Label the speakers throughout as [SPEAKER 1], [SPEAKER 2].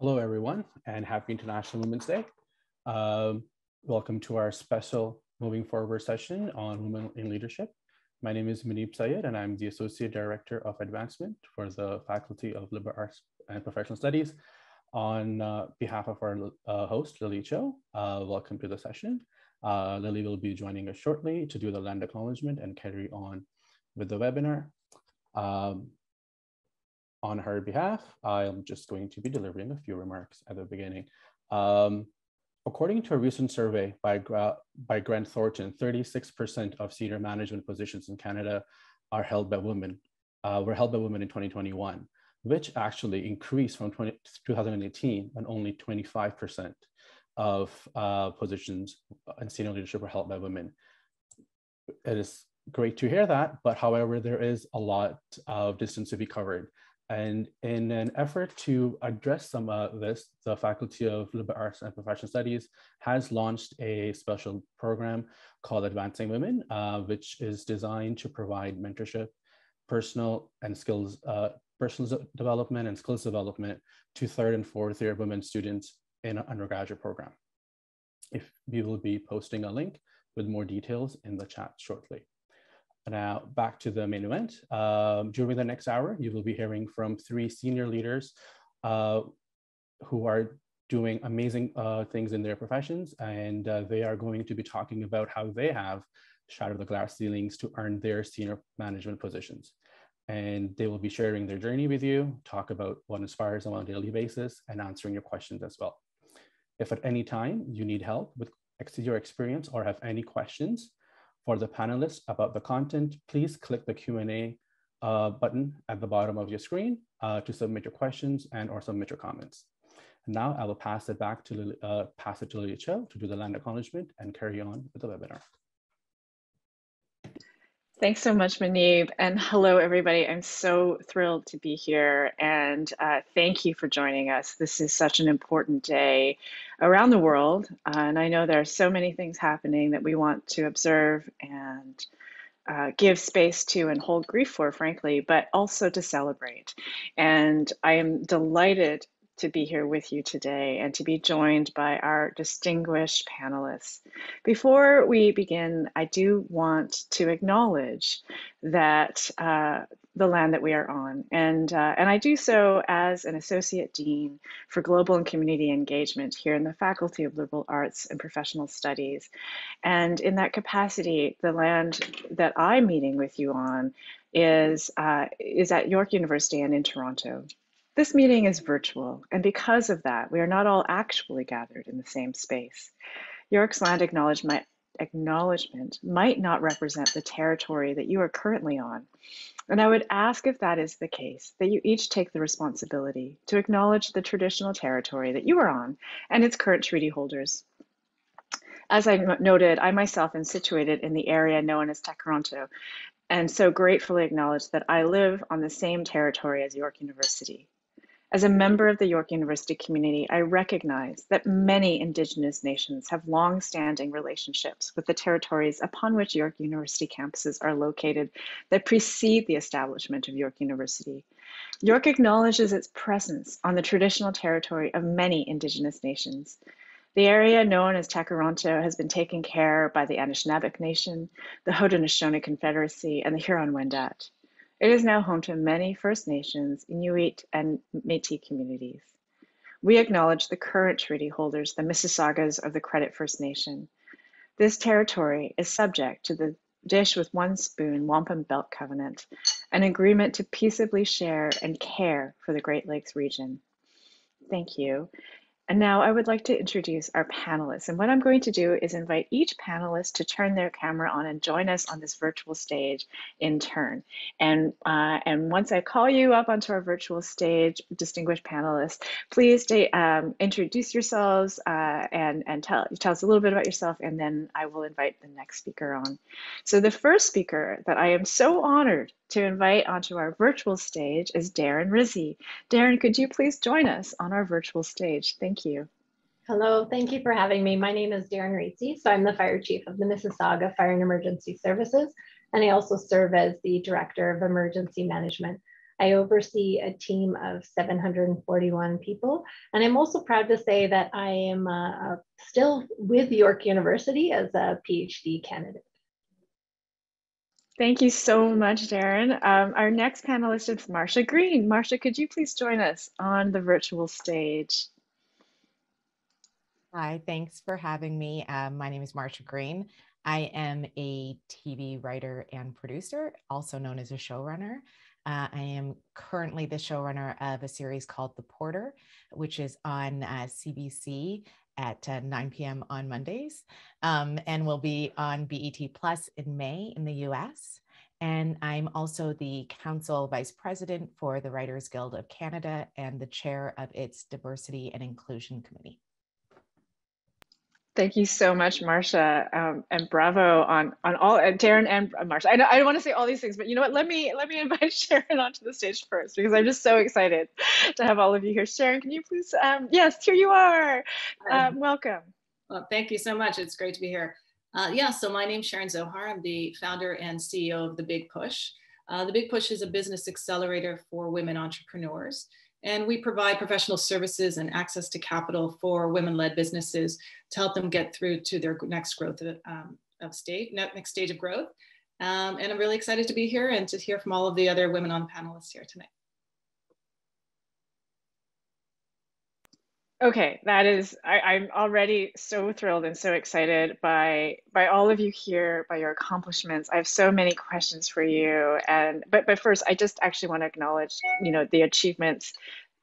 [SPEAKER 1] Hello, everyone, and happy International Women's Day. Um, welcome to our special Moving Forward session on women in leadership. My name is Munib Sayed, and I'm the Associate Director of Advancement for the Faculty of Liberal Arts and Professional Studies. On uh, behalf of our uh, host, Lily Cho, uh, welcome to the session. Uh, Lily will be joining us shortly to do the land acknowledgement and carry on with the webinar. Um, on her behalf, I'm just going to be delivering a few remarks at the beginning. Um, according to a recent survey by, by Grant Thornton, 36% of senior management positions in Canada are held by women, uh, were held by women in 2021, which actually increased from 20, 2018 when only 25% of uh, positions in senior leadership were held by women. It is great to hear that, but however, there is a lot of distance to be covered. And in an effort to address some of this, the Faculty of Liberal Arts and Professional Studies has launched a special program called Advancing Women, uh, which is designed to provide mentorship, personal and skills, uh, personal development and skills development to third and fourth year women students in an undergraduate program. If we will be posting a link with more details in the chat shortly. Now back to the main event. Um, during the next hour, you will be hearing from three senior leaders uh, who are doing amazing uh, things in their professions, and uh, they are going to be talking about how they have shattered the glass ceilings to earn their senior management positions. And they will be sharing their journey with you, talk about what inspires them on a daily basis, and answering your questions as well. If at any time you need help with your experience or have any questions, for the panelists about the content, please click the Q&A uh, button at the bottom of your screen uh, to submit your questions and or submit your comments. Now I will pass it back to uh, pass it to Lily Cho to do the land acknowledgement and carry on with the webinar.
[SPEAKER 2] Thanks so much, Munib. And hello, everybody. I'm so thrilled to be here. And uh, thank you for joining us. This is such an important day around the world. Uh, and I know there are so many things happening that we want to observe and uh, give space to and hold grief for, frankly, but also to celebrate. And I am delighted to be here with you today and to be joined by our distinguished panelists. Before we begin, I do want to acknowledge that uh, the land that we are on, and uh, and I do so as an associate dean for global and community engagement here in the Faculty of Liberal Arts and Professional Studies, and in that capacity, the land that I'm meeting with you on is uh, is at York University and in Toronto. This meeting is virtual, and because of that, we are not all actually gathered in the same space. York's land acknowledgement, acknowledgement might not represent the territory that you are currently on. And I would ask if that is the case, that you each take the responsibility to acknowledge the traditional territory that you are on and its current treaty holders. As I noted, I myself am situated in the area known as Tkaronto, and so gratefully acknowledge that I live on the same territory as York University. As a member of the York University community, I recognize that many Indigenous nations have long-standing relationships with the territories upon which York University campuses are located that precede the establishment of York University. York acknowledges its presence on the traditional territory of many Indigenous nations. The area known as Tkaronto has been taken care by the Anishinaabeg Nation, the Haudenosaunee Confederacy, and the Huron-Wendat. It is now home to many First Nations, Inuit, and Métis communities. We acknowledge the current treaty holders, the Mississaugas of the Credit First Nation. This territory is subject to the Dish with One Spoon Wampum Belt Covenant, an agreement to peaceably share and care for the Great Lakes region. Thank you. And now I would like to introduce our panelists. And what I'm going to do is invite each panelist to turn their camera on and join us on this virtual stage in turn. And, uh, and once I call you up onto our virtual stage, distinguished panelists, please stay, um, introduce yourselves uh, and, and tell, tell us a little bit about yourself, and then I will invite the next speaker on. So the first speaker that I am so honored to invite onto our virtual stage is Deryn Rizzi. Deryn, could you please join us on our virtual stage? Thank you.
[SPEAKER 3] Hello, thank you for having me. My name is Deryn Rizzi, so I'm the Fire Chief of the Mississauga Fire and Emergency Services, and I also serve as the Director of Emergency Management I oversee a team of 741 people. And I'm also proud to say that I am uh, uh still with York University as a PhD candidate.
[SPEAKER 2] Thank you so much, Deryn. Um, our next panelist is Marsha Greene. Marsha, could you please join us on the virtual stage?
[SPEAKER 4] Hi, thanks for having me. Uh, my name is Marsha Greene. I am a TV writer and producer, also known as a showrunner. Uh, I am currently the showrunner of a series called The Porter, which is on uh, CBC at uh, 9 p.m. on Mondays um, and will be on BET Plus in May in the US. And I'm also the Council Vice President for the Writers Guild of Canada and the chair of its Diversity and Inclusion Committee.
[SPEAKER 2] Thank you so much, Marsha, um, and bravo on on all uh, Deryn and Marsha. I don't, I want to say all these things, but you know what? Let me let me invite Sharon onto the stage first because I'm just so excited to have all of you here. Sharon, can you please? Um, yes, here you are. Um, welcome.
[SPEAKER 5] Well, thank you so much. It's great to be here. Uh, yeah, so my name's Sharon Zohar. I'm the founder and CEO of The Big Push. Uh, the Big Push is a business accelerator for women entrepreneurs. And we provide professional services and access to capital for women-led businesses to help them get through to their next growth of, um, of state, next stage of growth. Um, and I'm really excited to be here and to hear from all of the other women on the panelists here tonight.
[SPEAKER 2] Okay, that is, I, am already so thrilled and so excited by by all of you here, by your accomplishments. I have so many questions for you, and but but first, I just actually want to acknowledge, you know, the achievements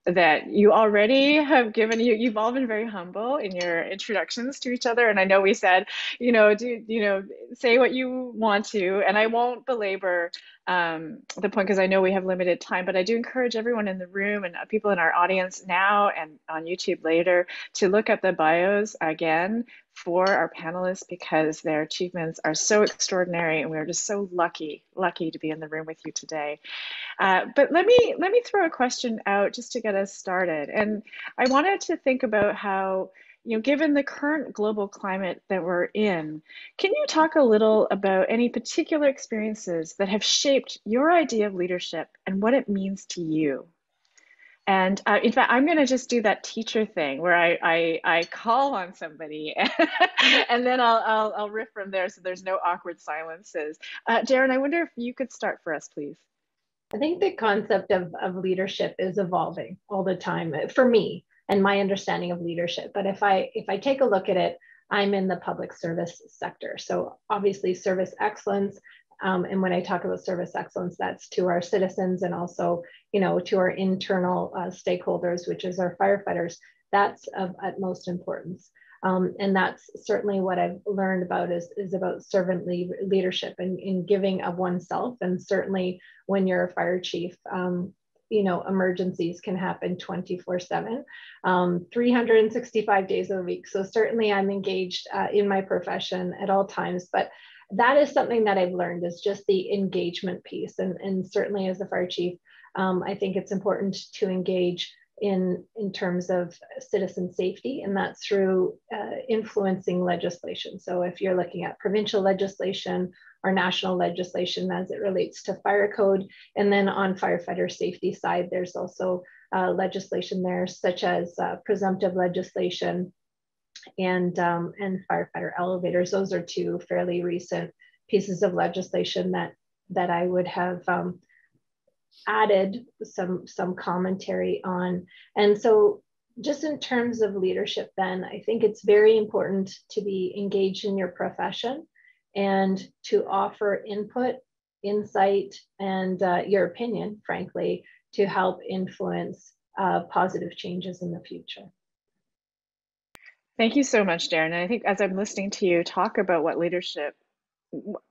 [SPEAKER 2] that you already have given you you've all been very humble in your introductions to each other. And i know we said you know do you know say what you want to. And i won't belabor um, the point because i know we have limited time but i do encourage everyone in the room and people in our audience now and on youtube later to look at the bios again for our panelists because their achievements are so extraordinary and we're just so lucky lucky to be in the room with you today. Uh, but let me let me throw a question out just to get us started. And i wanted to think about how you know given the current global climate that we're in can you talk a little about any particular experiences that have shaped your idea of leadership and what it means to you and uh, in fact, I'm going to just do that teacher thing where I, I, I call on somebody and then I'll, I'll, I'll riff from there so there's no awkward silences. Uh, Deryn, I wonder if you could start for us, please.
[SPEAKER 3] I think the concept of, of leadership is evolving all the time uh, for me and my understanding of leadership. But if I if I take a look at it, I'm in the public service sector. So obviously service excellence um, and when I talk about service excellence, that's to our citizens and also, you know, to our internal uh, stakeholders, which is our firefighters. That's of utmost importance. Um, and that's certainly what I've learned about is, is about servant leadership and in giving of oneself. And certainly when you're a fire chief, um, you know, emergencies can happen 24 seven, um, 365 days a week. So certainly I'm engaged uh, in my profession at all times, but that is something that I've learned is just the engagement piece. And, and certainly as a fire chief, um, I think it's important to engage in, in terms of citizen safety, and that's through uh, influencing legislation. So if you're looking at provincial legislation or national legislation as it relates to fire code, and then on firefighter safety side, there's also uh, legislation there, such as uh, presumptive legislation, and, um, and firefighter elevators. Those are two fairly recent pieces of legislation that, that I would have um, added some, some commentary on. And so just in terms of leadership then, I think it's very important to be engaged in your profession and to offer input, insight, and uh, your opinion, frankly, to help influence uh, positive changes in the future.
[SPEAKER 2] Thank you so much, Deryn. And I think as I'm listening to you talk about what leadership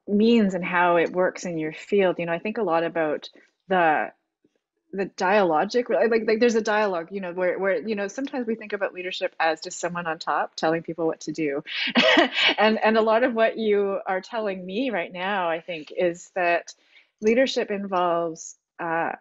[SPEAKER 2] means and how it works in your field, you know, I think a lot about the the dialogic like, like there's a dialogue you know where, where you know sometimes we think about leadership as just someone on top telling people what to do and and a lot of what you are telling me right now i think is that leadership involves uh,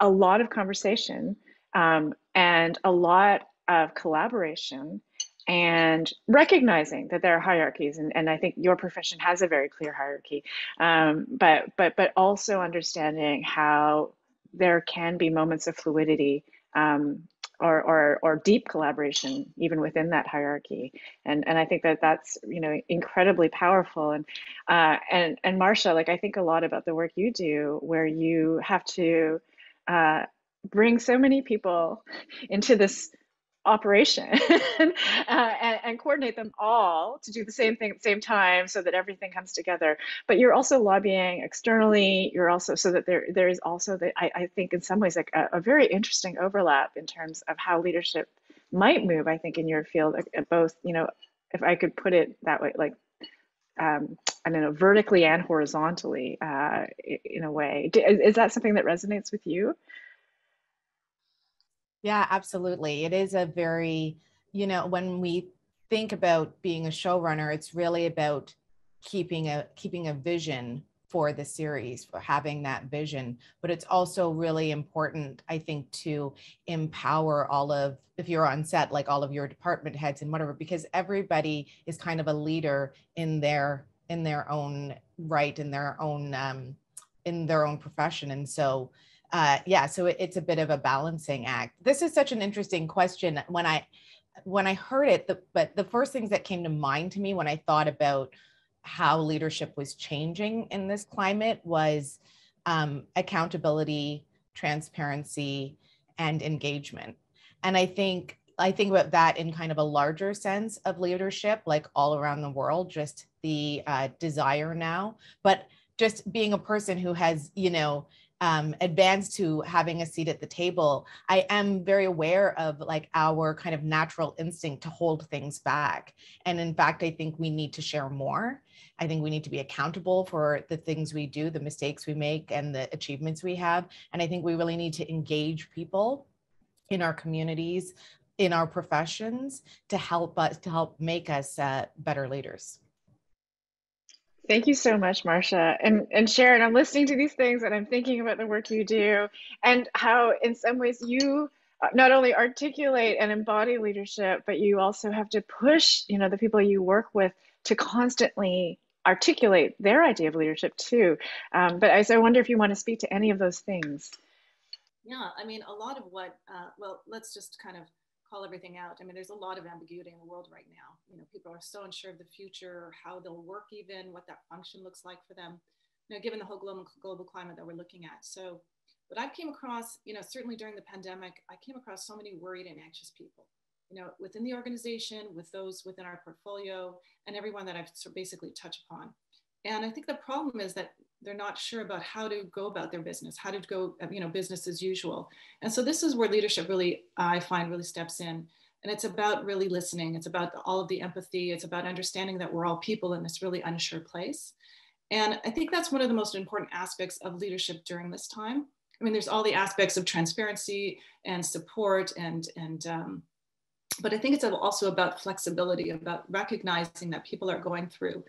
[SPEAKER 2] a lot of conversation um, and a lot of collaboration and recognizing that there are hierarchies and, and i think your profession has a very clear hierarchy um, but but but also understanding how there can be moments of fluidity um, or, or, or deep collaboration even within that hierarchy. And, and I think that that's, you know, incredibly powerful. And, uh, and, and Marsha, like, I think a lot about the work you do where you have to uh, bring so many people into this operation uh, and, and, coordinate them all to do the same thing at the same time so that everything comes together but you're also lobbying externally you're also so that there there is also that I, I think in some ways like a, a, very interesting overlap in terms of how leadership might move i think in your field both you know if i could put it that way like um, I don't know, vertically and horizontally uh, in a way. Is that something that resonates with you?
[SPEAKER 4] Yeah, absolutely. It is a very, you know, when we think about being a showrunner, it's really about keeping a keeping a vision for the series, for having that vision. But it's also really important, I think, to empower all of, if you're on set, like all of your department heads and whatever, because everybody is kind of a leader in their in their own right, in their own um, in their own profession. And so uh, yeah, so it, it's a bit of a balancing act. This is such an interesting question. When I when I heard it, the, but the first things that came to mind to me when I thought about how leadership was changing in this climate was um, accountability, transparency, and engagement. And I think I think about that in kind of a larger sense of leadership, like all around the world, just the uh, desire now, but just being a person who has, you know, um, advanced to having a seat at the table, I am very aware of like our kind of natural instinct to hold things back. And in fact, I think we need to share more. I think we need to be accountable for the things we do, the mistakes we make, and the achievements we have. And I think we really need to engage people in our communities, in our professions to help us, to help make us uh, better leaders.
[SPEAKER 2] Thank you so much, Marsha. And, and Sharon, I'm listening to these things and I'm thinking about the work you do and how, in some ways, you uh, not only articulate and embody leadership, but you also have to push, you know, the people you work with to constantly articulate their idea of leadership too. Um, but I, so I wonder if you want to speak to any of those things.
[SPEAKER 5] Yeah, I mean, a lot of what, uh, well, let's just kind of call everything out. I mean, there's a lot of ambiguity in the world right now. You know, people are so unsure of the future, how they'll work even, what that function looks like for them, you know, given the whole global, global climate that we're looking at. So but I've came across, you know, certainly during the pandemic, I came across so many worried and anxious people, you know, within the organization, with those within our portfolio, and everyone that I've sort basically touched upon. And I think the problem is that they're not sure about how to go about their business, how to go, you know, business as usual. And so this is where leadership really, I find, really steps in. And it's about really listening. It's about all of the empathy. It's about understanding that we're all people in this really unsure place. And I think that's one of the most important aspects of leadership during this time. I mean, there's all the aspects of transparency and support and, and um, but I think it's also about flexibility, about recognizing that people are going through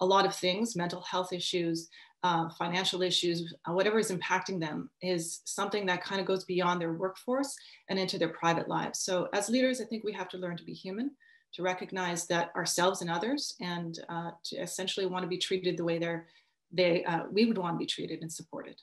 [SPEAKER 5] a lot of things, mental health issues, uh, financial issues, uh, whatever is impacting them is something that kind of goes beyond their workforce and into their private lives. So as leaders, I think we have to learn to be human, to recognize that ourselves and others, and uh, to essentially want to be treated the way they're, they, uh, we would want to be treated and supported.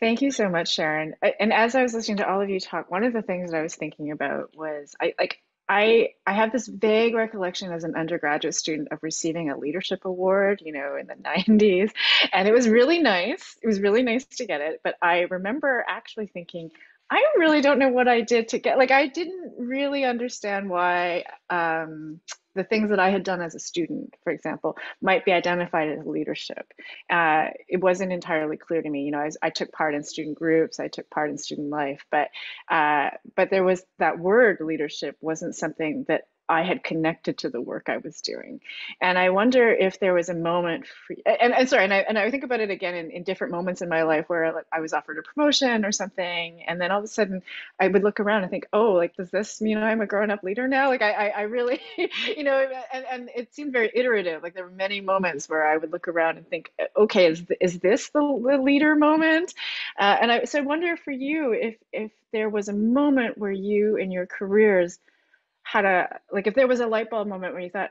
[SPEAKER 2] Thank you so much, Sharon. And as I was listening to all of you talk, one of the things that I was thinking about was I like I I have this vague recollection as an undergraduate student of receiving a leadership award, you know, in the 90s, and it was really nice. It was really nice to get it, but I remember actually thinking, I really don't know what I did to get like I didn't really understand why um, the things that I had done as a student, for example, might be identified as leadership. Uh, it wasn't entirely clear to me. You know, I, was, I, took part in student groups, I took part in student life, but uh, but there was that word leadership wasn't something that I had connected to the work I was doing. And I wonder if there was a moment for, and, and sorry, and I, and I think about it again in, in different moments in my life where like, I was offered a promotion or something. And then all of a sudden I would look around and think, oh, like, does this mean I'm a grown up leader now? Like I, I, I really, you know, and, and it seemed very iterative. Like there were many moments where I would look around and think, okay, is, is this the, the leader moment? Uh, and I, so I wonder for you, if, if there was a moment where you in your careers had a like if there was a light bulb moment where you thought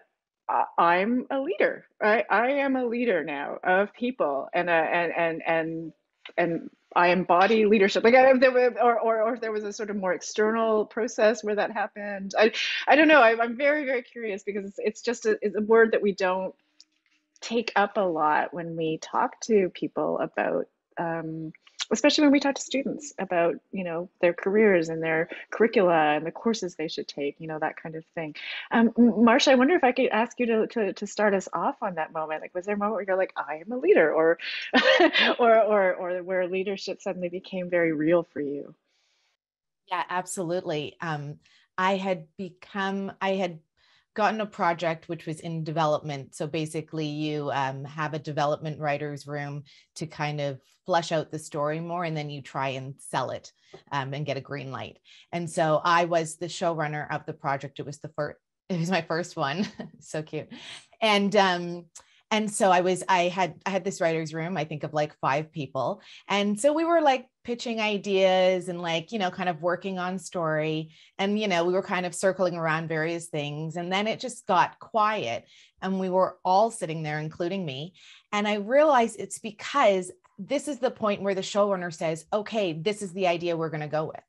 [SPEAKER 2] i'm a leader right i am a leader now of people and uh, and and and and I embody leadership. Like if there were, or, or, or if there was a sort of more external process where that happened. I, I don't know. I, am very, very curious because it's, it's just a, it's a word that we don't take up a lot when we talk to people about um, especially when we talk to students about you know their careers and their curricula and the courses they should take you know that kind of thing. Um, marsha i wonder if i could ask you to, to, to start us off on that moment. Like was there a moment where you're like i am a leader or or, or or where leadership suddenly became very real for you?
[SPEAKER 4] Yeah absolutely. Um, i had become i had gotten a project which was in development. So basically, you um, have a development writer's room to kind of flesh out the story more, and then you try and sell it um, and get a green light. And so I was the showrunner of the project. It was the first. It was my first one. so cute, and um, and so i was i had i had this writers room i think of like five people and so we were like pitching ideas and like you know kind of working on story. And you know we were kind of circling around various things and then it just got quiet and we were all sitting there including me. And i realized it's because this is the point where the showrunner says okay this is the idea we're going to go with.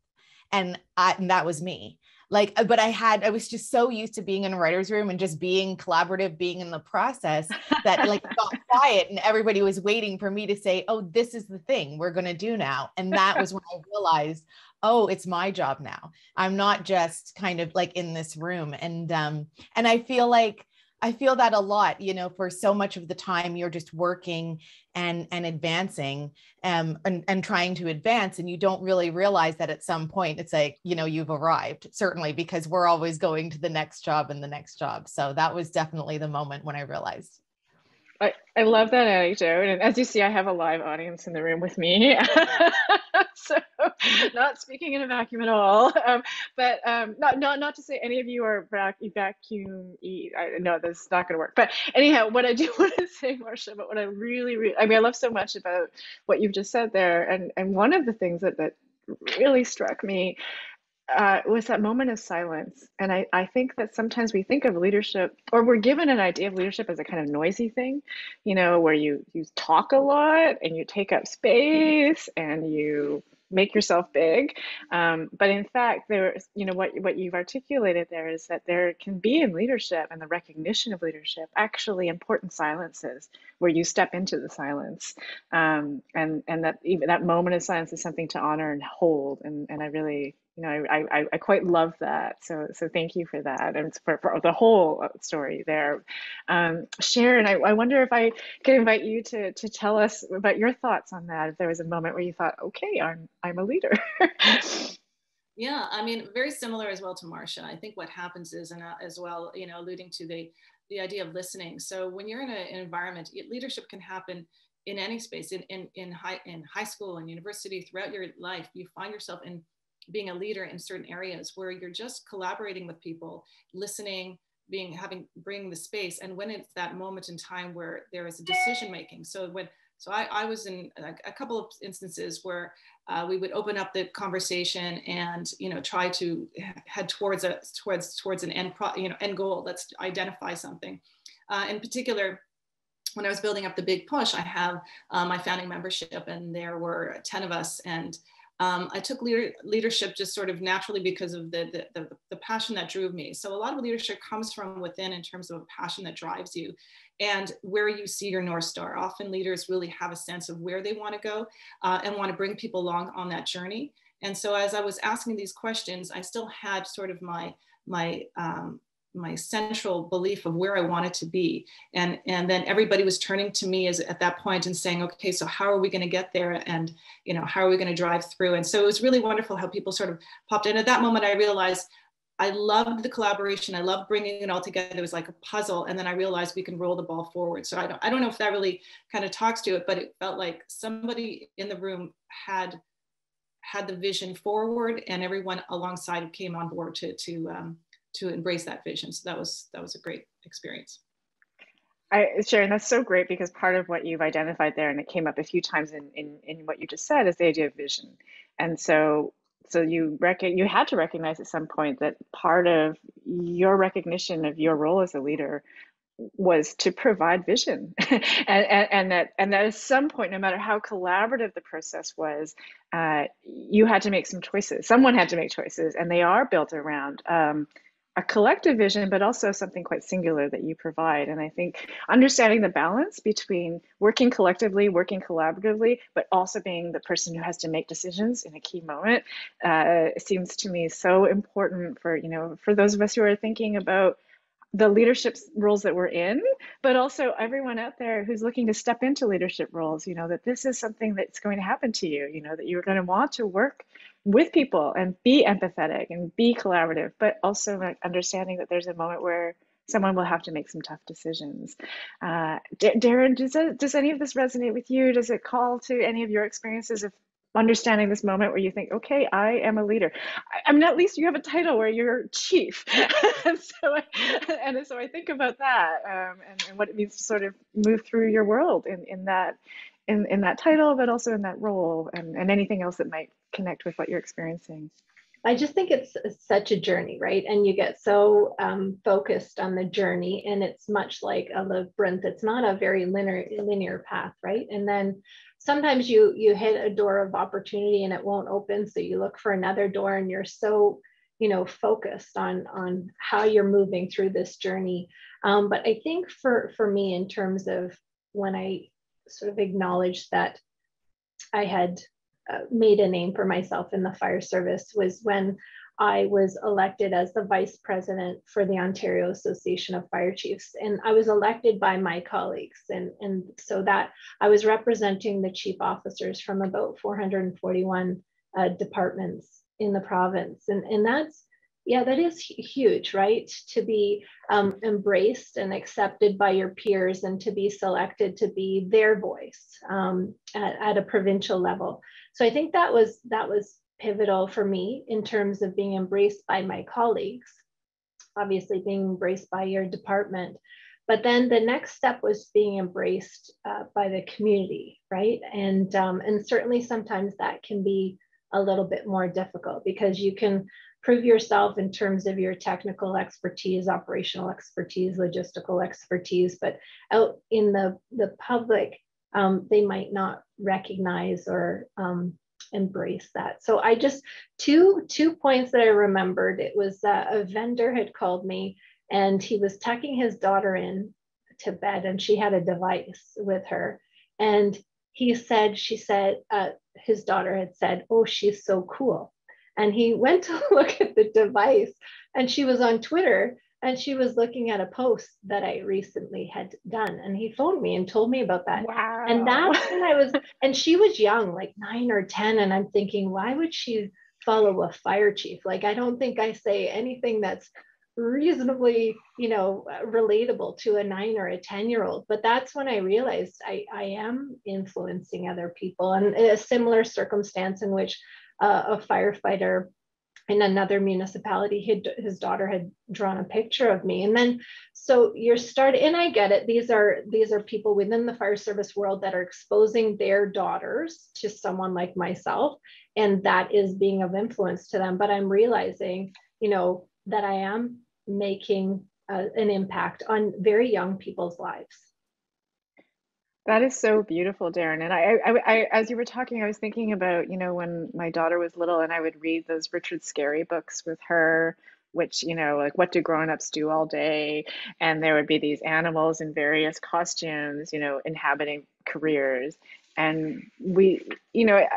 [SPEAKER 4] And, I, and that was me like uh, but i had i was just so used to being in a writer's room and just being collaborative being in the process that like got quiet and everybody was waiting for me to say oh this is the thing we're going to do now. And that was when i realized oh it's my job now. I'm not just kind of like in this room. And um and i feel like I feel that a lot, you know, for so much of the time you're just working and and advancing um, and, and trying to advance and you don't really realize that at some point it's like, you know, you've arrived, certainly because we're always going to the next job and the next job. So that was definitely the moment when I realized.
[SPEAKER 2] I, love that anecdote. And as you see, I have a live audience in the room with me. so not speaking in a vacuum at all. Um, but um, not, not, not to say any of you are vac- vacuum eat. I know this is not going to work. But anyhow, what I do want to say, Marsha, but what I really, really, I mean, I love so much about what you've just said there. And, and one of the things that, that really struck me uh, was that moment of silence. And I, I think that sometimes we think of leadership, or we're given an idea of leadership as a kind of noisy thing, you know, where you you talk a lot and you take up space and you make yourself big. Um, but in fact, there, you know, what what you've articulated there is that there can be in leadership and the recognition of leadership actually important silences where you step into the silence, um, and and that even that moment of silence is something to honor and hold. And and I really you know, I, I, I quite love that. So, so thank you for that and for, for the whole uh, story there. Um, Sharon, I, I wonder if I could invite you to, to tell us about your thoughts on that. If there was a moment where you thought, okay, I'm, I'm a leader.
[SPEAKER 5] yeah, I mean, very similar as well to Marsha. I think what happens is, and uh, as well, you know, alluding to the, the idea of listening. So when you're in a, an environment, leadership can happen in any space, in, in, in, high, in high school and university, throughout your life, you find yourself in being a leader in certain areas where you're just collaborating with people, listening, being having bring the space. And when it's that moment in time where there is a decision making. So when so I, I was in a, a, couple of instances where uh, we would open up the conversation and you know try to head towards a towards towards an end pro, you know end goal. Let's identify something. Uh, in particular, when I was building up the big push, I have uh, my founding membership, and there were ten of us, and um, I took leader, leadership just sort of naturally because of the, the, the, the, passion that drove me. So a lot of leadership comes from within in terms of a passion that drives you and where you see your North Star. Often leaders really have a sense of where they want to go uh, and want to bring people along on that journey. And so as I was asking these questions, I still had sort of my, my um, my central belief of where I wanted to be. And, and then everybody was turning to me as at that point and saying, okay, so how are we going to get there? And, you know, how are we going to drive through? And so it was really wonderful how people sort of popped in. At that moment, I realized I loved the collaboration. I loved bringing it all together. It was like a puzzle. And then I realized we can roll the ball forward. So I don't, I don't know if that really kind of talks to it, but it felt like somebody in the room had had the vision forward and everyone alongside came on board to, to, um, to embrace that vision. So that was that was a great experience.
[SPEAKER 2] I, Sharon, that's so great because part of what you've identified there, and it came up a few times in, in, in what you just said, is the idea of vision. And so, so you reckon you had to recognize at some point that part of your recognition of your role as a leader was to provide vision and, and, and, that and that at some point no matter how collaborative the process was uh, you had to make some choices someone had to make choices and they are built around um, a collective vision but also something quite singular that you provide. And i think understanding the balance between working collectively working collaboratively but also being the person who has to make decisions in a key moment uh, seems to me so important for you know for those of us who are thinking about the leadership roles that we're in, but also everyone out there who's looking to step into leadership roles, you know, that this is something that's going to happen to you, you know, that you're going to want to work with people and be empathetic and be collaborative, but also like understanding that there's a moment where someone will have to make some tough decisions. Uh, Deryn, does, it, does any of this resonate with you? Does it call to any of your experiences of understanding this moment where you think, okay, I am a leader. I, mean, at least you have a title where you're chief. and, so I, and so I think about that um, and, and what it means to sort of move through your world in, in that in, in that title, but also in that role and, and anything else that might connect with what you're experiencing.
[SPEAKER 3] I just think it's such a journey, right? And you get so um, focused on the journey, and it's much like a labyrinth. It's not a very linear linear path, right? And then sometimes you you hit a door of opportunity and it won't open so you look for another door and you're so you know focused on on how you're moving through this journey um, but i think for for me in terms of when i sort of acknowledged that i had uh, made a name for myself in the fire service was when I was elected as the vice president for the Ontario Association of Fire Chiefs. And I was elected by my colleagues. And, and so that I was representing the chief officers from about 441 uh, departments in the province. And, and that's, yeah, that is huge, right? To be um, embraced and accepted by your peers and to be selected to be their voice um, at, at a provincial level. So I think that was that was pivotal for me in terms of being embraced by my colleagues, obviously being embraced by your department. But then the next step was being embraced uh, by the community, right? And, um, and certainly sometimes that can be a little bit more difficult because you can prove yourself in terms of your technical expertise, operational expertise, logistical expertise, but out in the, the public, um, they might not recognize or um, embrace that. So I just two two points that I remembered. It was uh, a vendor had called me and he was tucking his daughter in to bed and she had a device with her and he said she said uh, his daughter had said oh she's so cool and he went to look at the device and she was on twitter and she was looking at a post that I recently had done. And he phoned me and told me about that.
[SPEAKER 2] Wow.
[SPEAKER 3] And that's when I was, and she was young, like nine or 10. And I'm thinking, why would she follow a fire chief? Like, I don't think I say anything that's reasonably, you know, relatable to a nine or a 10 year old. But that's when I realized I, I am influencing other people. And a similar circumstance in which uh, a firefighter in another municipality his, his daughter had drawn a picture of me. And then so you're starting and i get it these are these are people within the fire service world that are exposing their daughters to someone like myself and that is being of influence to them. But i'm realizing you know that i am making an impact on very young people's lives
[SPEAKER 2] that is so beautiful, Deryn. And I, I, I, as you were talking, I was thinking about, you know, when my daughter was little and I would read those Richard Scarry books with her, which, you know, like what do grown-ups do all day? And there would be these animals in various costumes, you know, inhabiting careers. And we, you know, I,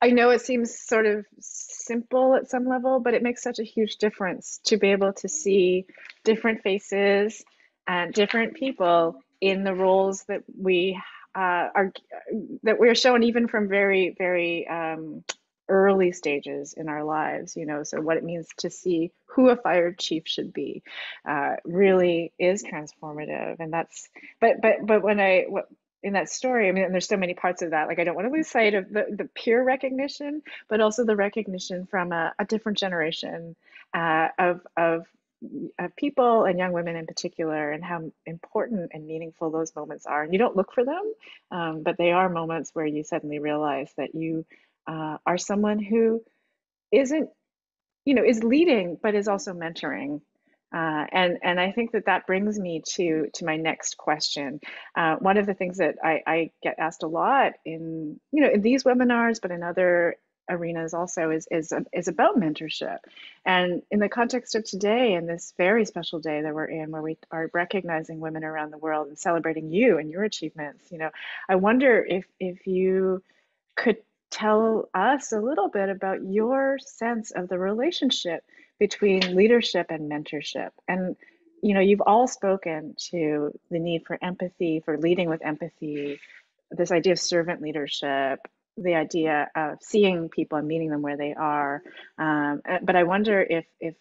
[SPEAKER 2] I know it seems sort of simple at some level, but it makes such a huge difference to be able to see different faces and different people in the roles that we uh, are that we're shown even from very very um, early stages in our lives you know so what it means to see who a fire chief should be uh, really is transformative. And that's but but but when i what, in that story i mean there's so many parts of that like i don't want to lose sight of the, the peer recognition but also the recognition from a, a different generation uh, of of of people and young women in particular and how important and meaningful those moments are and you don't look for them um, but they are moments where you suddenly realize that you uh, are someone who isn't you know is leading but is also mentoring Uh, and and I think that that brings me to to my next question. Uh, one of the things that I, I, get asked a lot in you know in these webinars, but in other arenas also is is is about mentorship, and in the context of today and this very special day that we're in, where we are recognizing women around the world and celebrating you and your achievements. You know, I wonder if if you could tell us a little bit about your sense of the relationship between leadership and mentorship. And you know, you've all spoken to the need for empathy, for leading with empathy, this idea of servant leadership, the idea of seeing people and meeting them where they are. Um, but I wonder if if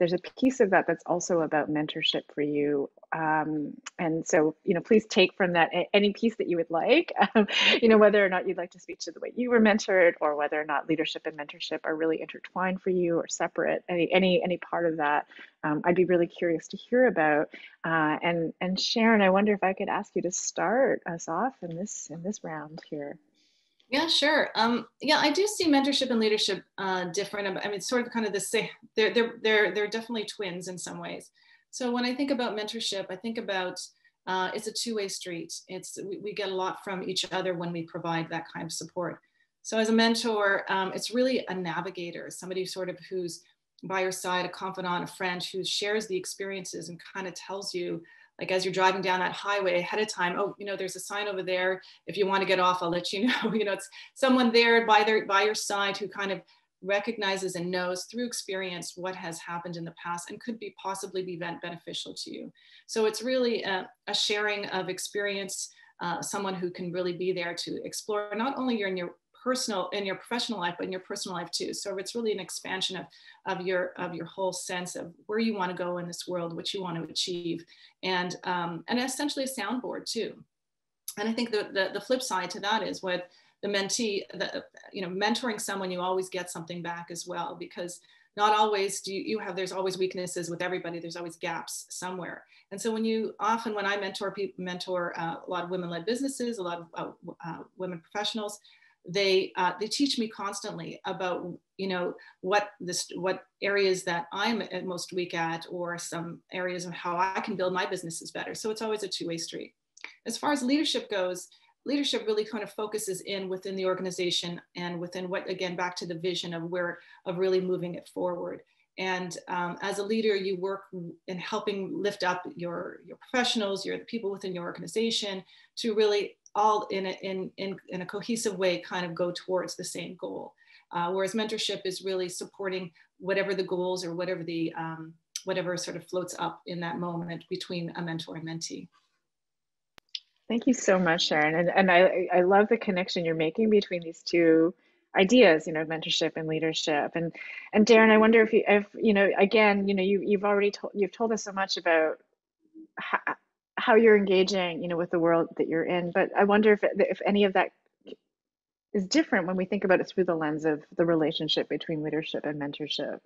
[SPEAKER 2] there's a piece of that that's also about mentorship for you. Um, and so, you know, please take from that any piece that you would like, um, you know, whether or not you'd like to speak to the way you were mentored or whether or not leadership and mentorship are really intertwined for you or separate, any, any, any part of that, um, I'd be really curious to hear about. Uh, and, and Sharon, I wonder if I could ask you to start us off in this, in this round here.
[SPEAKER 5] Yeah, sure. Um, yeah, I do see mentorship and leadership uh, different. I mean, sort of kind of the same. They're they're they're they're definitely twins in some ways. So when I think about mentorship, I think about uh, it's a two-way street. It's we, we, get a lot from each other when we provide that kind of support. So as a mentor, um, it's really a navigator, somebody sort of who's by your side, a confidant, a friend who shares the experiences and kind of tells you like as you're driving down that highway ahead of time oh you know there's a sign over there. If you want to get off i'll let you know. You know it's someone there by their by your side who kind of recognizes and knows through experience what has happened in the past and could be possibly be beneficial to you. So it's really a, a sharing of experience uh, someone who can really be there to explore not only your your personal in your professional life, but in your personal life too. So it's really an expansion of, of your of your whole sense of where you want to go in this world, what you want to achieve, and um, and essentially a soundboard too. And I think the, the, the flip side to that is what the mentee, the, you know, mentoring someone, you always get something back as well because not always do you, you have there's always weaknesses with everybody there's always gaps somewhere and so when you often when i mentor people mentor uh, a lot of women-led businesses a lot of uh, uh, women professionals they uh, they teach me constantly about you know what this what areas that I'm at most weak at or some areas of how I can build my businesses better. So it's always a two-way street. As far as leadership goes, leadership really kind of focuses in within the organization and within what again back to the vision of where of really moving it forward. And um, as a leader, you work in helping lift up your, your professionals, your the people within your organization to really all in a, in, in, in a cohesive way kind of go towards the same goal. Uh, whereas mentorship is really supporting whatever the goals or whatever the um, whatever sort of floats up in that moment between a mentor and mentee.
[SPEAKER 2] Thank you so much, Sharon. And, and I, I love the connection you're making between these two ideas, you know, mentorship and leadership. And and Deryn, I wonder if you, if you know, again, you know, you you've already told you've told us so much about how, how you're engaging, you know, with the world that you're in. But I wonder if if any of that is different when we think about it through the lens of the relationship between leadership and mentorship.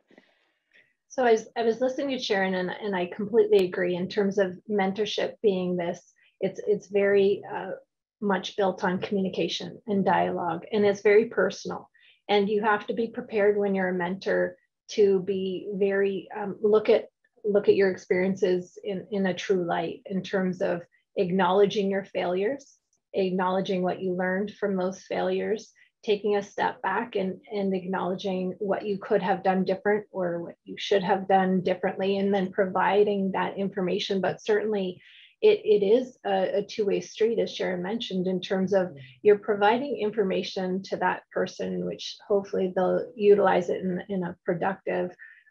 [SPEAKER 3] So I was, I was listening to Sharon and, and I completely agree in terms of mentorship being this, it's, it's very uh, much built on communication and dialogue and it's very personal. And you have to be prepared when you're a mentor to be very, um, look at look at your experiences in, in a true light in terms of acknowledging your failures, acknowledging what you learned from those failures, taking a step back and, and acknowledging what you could have done different or what you should have done differently, and then providing that information. But certainly, it, it is a, a two-way street, as Sharon mentioned, in terms of mm-hmm. you're providing information to that person, which hopefully they'll utilize it in, in a productive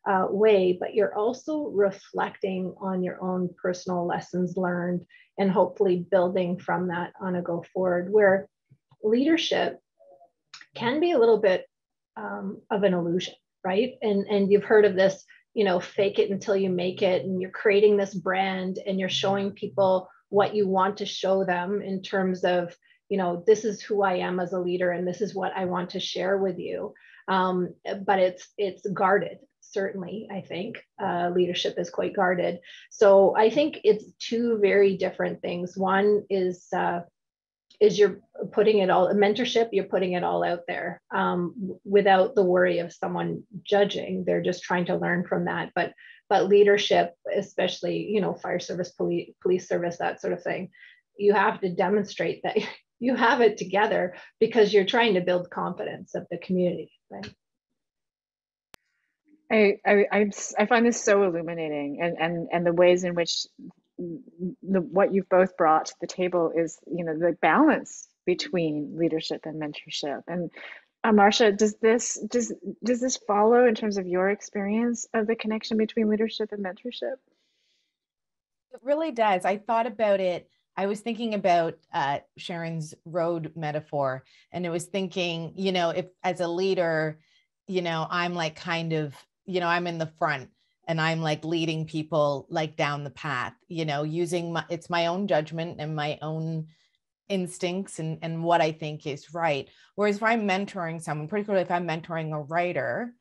[SPEAKER 3] uh, way, but you're also reflecting on your own personal lessons learned and hopefully building from that on a go forward. Where leadership can be a little bit um, of an illusion, right? And and you've heard of this, you know, fake it until you make it, and you're creating this brand and you're showing people what you want to show them in terms of you know this is who i am as a leader and this is what i want to share with you um, but it's it's guarded certainly i think uh, leadership is quite guarded. So i think it's two very different things. One is uh, is you're putting it all mentorship you're putting it all out there um, without the worry of someone judging. They're just trying to learn from that. But but leadership especially you know fire service police police service that sort of thing you have to demonstrate that you have it together because you're trying to build confidence of the community right
[SPEAKER 2] I, I, I find this so illuminating and, and, and the ways in which the, what you've both brought to the table is, you know, the balance between leadership and mentorship. And uh, Marsha, does this, does, does this follow in terms of your experience of the connection between leadership and mentorship?
[SPEAKER 4] It really does. I thought about it. I was thinking about uh, Sharon's road metaphor, and it was thinking, you know, if as a leader, you know, I'm like kind of you know i'm in the front and i'm like leading people like down the path you know using my it's my own judgment and my own instincts and and what i think is right. Whereas if i'm mentoring someone particularly if i'm mentoring a writer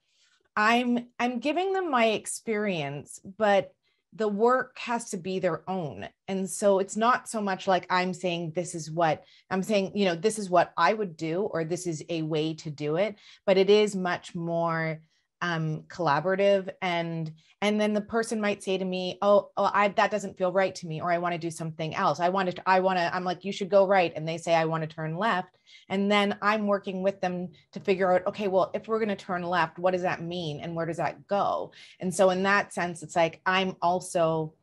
[SPEAKER 4] i'm i'm giving them my experience but the work has to be their own. And so it's not so much like i'm saying this is what i'm saying you know this is what i would do or this is a way to do it but it is much more um, collaborative and and then the person might say to me oh, oh I, that doesn't feel right to me or i want to do something else. I want to i want to i'm like you should go right and they say i want to turn left and then i'm working with them to figure out okay well if we're going to turn left what does that mean and where does that go? And so in that sense it's like i'm also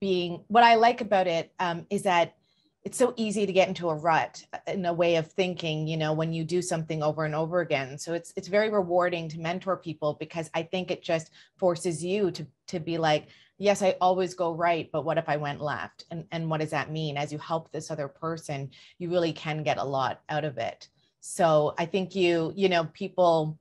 [SPEAKER 4] being what i like about it um, is that it's so easy to get into a rut uh, in a way of thinking you know when you do something over and over again. So it's it's very rewarding to mentor people because i think it just forces you to to be like yes i always go right but what if i went left? And and what does that mean? As you help this other person you really can get a lot out of it. So i think you you know people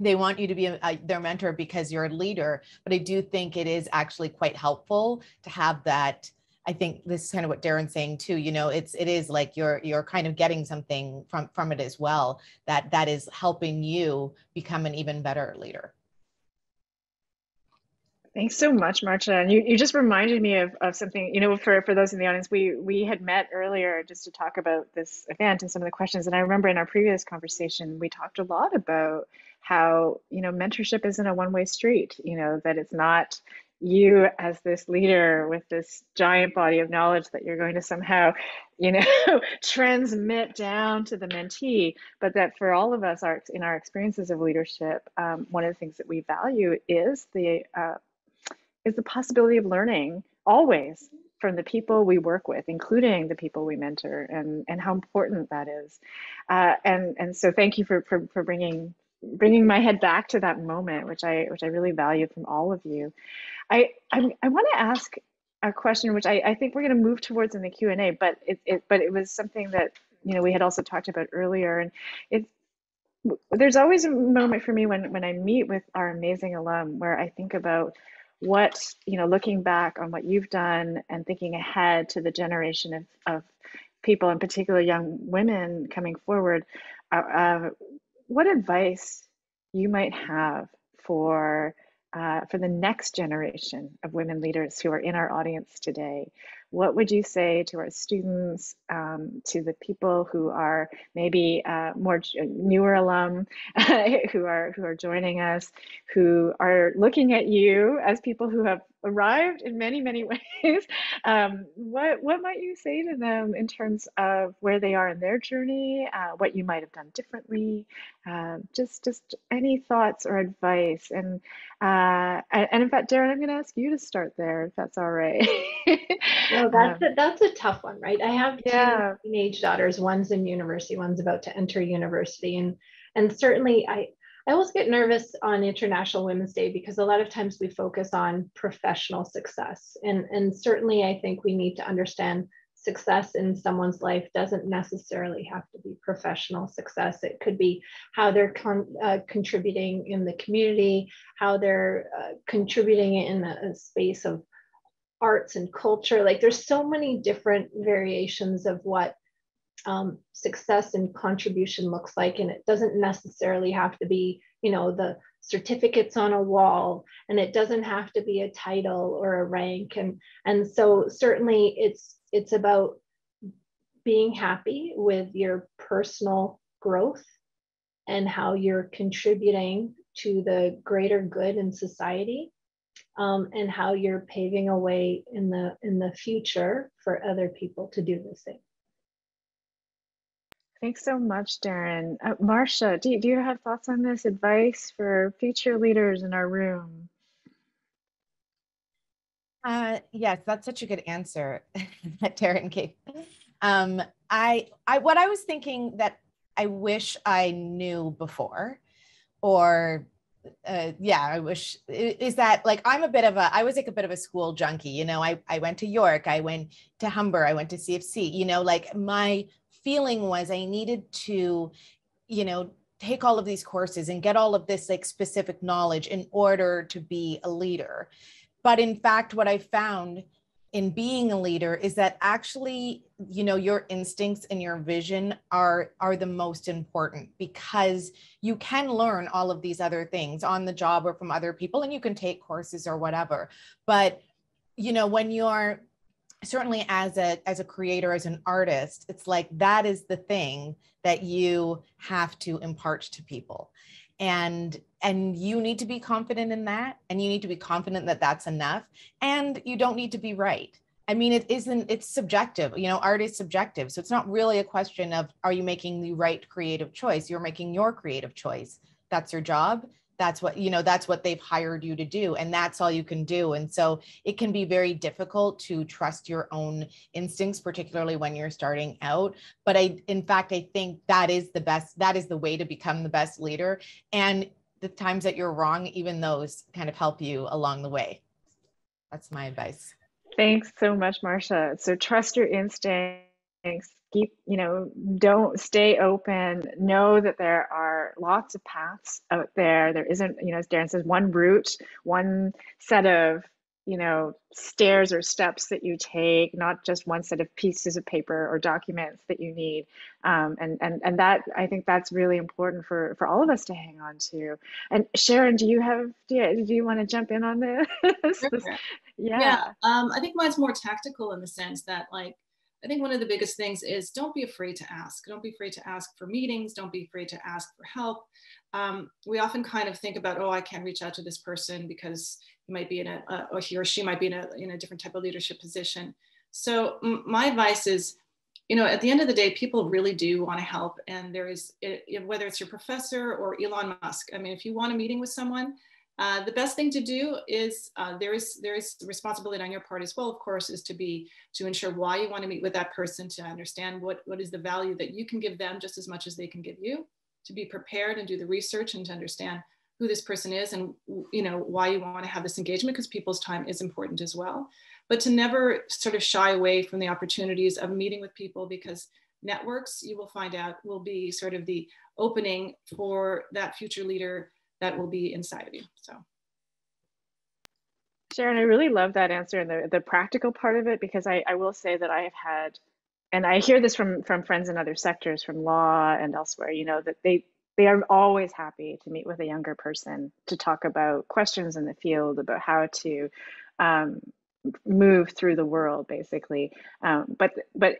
[SPEAKER 4] they want you to be a, their mentor because you're a leader but i do think it is actually quite helpful to have that I think this is kind of what Deryn's saying too. You know, it's it is like you're you're kind of getting something from from it as well that that is helping you become an even better leader.
[SPEAKER 2] Thanks so much, Marsha. And you, you just reminded me of, of something, you know, for, for those in the audience, we we had met earlier just to talk about this event and some of the questions. And I remember in our previous conversation, we talked a lot about how, you know, mentorship isn't a one-way street, you know, that it's not you as this leader with this giant body of knowledge that you're going to somehow you know transmit down to the mentee but that for all of us our in our experiences of leadership um, one of the things that we value is the uh, is the possibility of learning always from the people we work with, including the people we mentor, and and how important that is. Uh, and and so thank you for, for for bringing bringing my head back to that moment, which I which I really value from all of you. I I, I want to ask a question, which I, I think we're going to move towards in the Q and A, but it, it but it was something that you know we had also talked about earlier, and it's there's always a moment for me when when I meet with our amazing alum where I think about what you know looking back on what you've done and thinking ahead to the generation of, of people in particular young women coming forward uh, uh, what advice you might have for uh, for the next generation of women leaders who are in our audience today? What would you say to our students, um, to the people who are maybe uh, more newer alum, who are who are joining us, who are looking at you as people who have arrived in many many ways? Um, what what might you say to them in terms of where they are in their journey, uh, what you might have done differently? Uh, just just any thoughts or advice, and uh, and in fact, Deryn, I'm going to ask you to start there if that's all right.
[SPEAKER 3] no, that's a, that's a tough one, right? I have yeah. two teenage daughters. One's in university, one's about to enter university, and and certainly I I always get nervous on International Women's Day because a lot of times we focus on professional success, and and certainly I think we need to understand success in someone's life doesn't necessarily have to be professional success. It could be how they're con- uh, contributing in the community, how they're uh, contributing in a, a, space of arts and culture. Like there's so many different variations of what um, success and contribution looks like. And it doesn't necessarily have to be, you know, the certificates on a wall and it doesn't have to be a title or a rank. And, and so certainly it's, it's about being happy with your personal growth and how you're contributing to the greater good in society um, and how you're paving a way in the in the future for other people to do the same.
[SPEAKER 2] Thanks so much, Deryn. Uh, do you, do you have thoughts on this advice for future leaders in our room?
[SPEAKER 4] Uh, yes, that's such a good answer Deryn gave. Um, I, I, what I was thinking that I wish I knew before, or uh, yeah, I wish is that like I'm a bit of a I was like a bit of a school junkie. You know, I I went to York, I went to Humber, I went to CFC. You know, like my feeling was I needed to, you know, take all of these courses and get all of this like specific knowledge in order to be a leader. But in fact, what I found in being a leader is that actually you know your instincts and your vision are are the most important because you can learn all of these other things on the job or from other people and you can take courses or whatever but you know when you're certainly as a as a creator as an artist it's like that is the thing that you have to impart to people. And and you need to be confident in that and you need to be confident that that's enough and you don't need to be right. I mean it isn't it's subjective you know art is subjective. So it's not really a question of are you making the right creative choice? You're making your creative choice. That's your job that's what you know that's what they've hired you to do and that's all you can do and so it can be very difficult to trust your own instincts particularly when you're starting out but i in fact i think that is the best that is the way to become the best leader and the times that you're wrong even those kind of help you along the way. That's my advice.
[SPEAKER 2] Thanks so much marsha. So trust your keep you know don't stay open. Know that there are lots of paths out there. There isn't you know as deryn says one route one set of you know stairs or steps that you take not just one set of pieces of paper or documents that you need. Um, and and and that i think that's really important for for all of us to hang on to. And sharon do you have do you, do you want to jump in on this,
[SPEAKER 5] sure. yeah, yeah. Um, i think mine's more tactical in the sense that like I think one of the biggest things is don't be afraid to ask. Don't be afraid to ask for meetings. Don't be afraid to ask for help. Um, we often kind of think about, oh, I can't reach out to this person because he might be in a, uh, or he or she might be in a, in a different type of leadership position. So my advice is, you know, at the end of the day, people really do want to help. And there is, it, whether it's your professor or Elon Musk, I mean, if you want a meeting with someone, uh, the best thing to do is uh, there is there is responsibility on your part as well, of course, is to be to ensure why you want to meet with that person, to understand what what is the value that you can give them just as much as they can give you, to be prepared and do the research and to understand who this person is and you know why you want to have this engagement because people's time is important as well. But to never sort of shy away from the opportunities of meeting with people because networks you will find out will be sort of the opening for that future leader that will be inside of you. So.
[SPEAKER 2] Sharon, I really love that answer and the, the practical part of it because I, I will say that I have had, and I hear this from from friends in other sectors, from law and elsewhere, you know, that they they are always happy to meet with a younger person to talk about questions in the field about how to um, move through the world, basically. Um, but but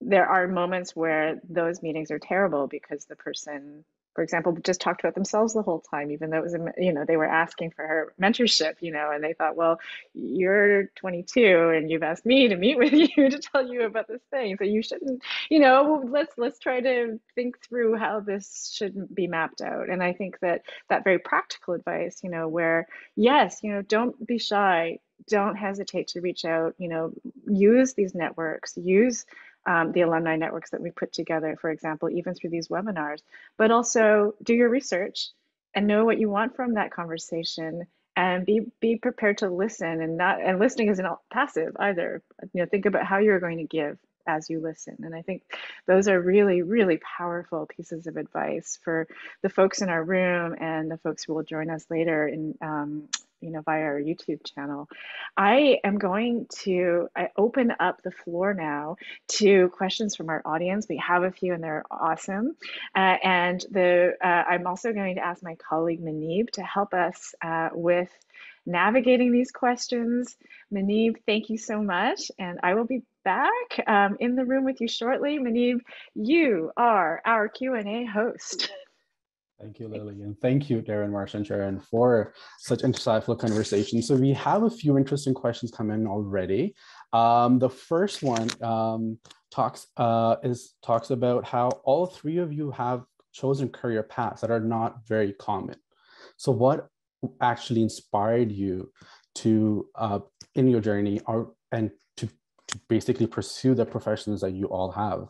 [SPEAKER 2] there are moments where those meetings are terrible because the person for example, just talked about themselves the whole time, even though it was, you know, they were asking for her mentorship, you know, and they thought, well, you're 22 and you've asked me to meet with you to tell you about this thing. So you shouldn't, you know, let's, let's try to think through how this should be mapped out. And I think that that very practical advice, you know, where yes, you know, don't be shy, don't hesitate to reach out, you know, use these networks, use um, the alumni networks that we put together, for example, even through these webinars, but also do your research and know what you want from that conversation and be be prepared to listen and not and listening isn't passive either. You know think about how you're going to give as you listen. And i think those are really really powerful pieces of advice for the folks in our room and the folks who will join us later in um, you know, via our YouTube channel. I am going to I open up the floor now to questions from our audience. We have a few and they're awesome. Uh, and the uh, I'm also going to ask my colleague Manib to help us uh, with navigating these questions. Manib, thank you so much. And I will be back um, in the room with you shortly. Manib, you are our Q&A host.
[SPEAKER 1] Thank you, Lily. And thank you, Deryn, Marsha, and Sharon, for such insightful conversation. So we have a few interesting questions come in already. Um, the first one um, talks uh, is talks about how all three of you have chosen career paths that are not very common. So what actually inspired you to uh, in your journey or and to, to basically pursue the professions that you all have?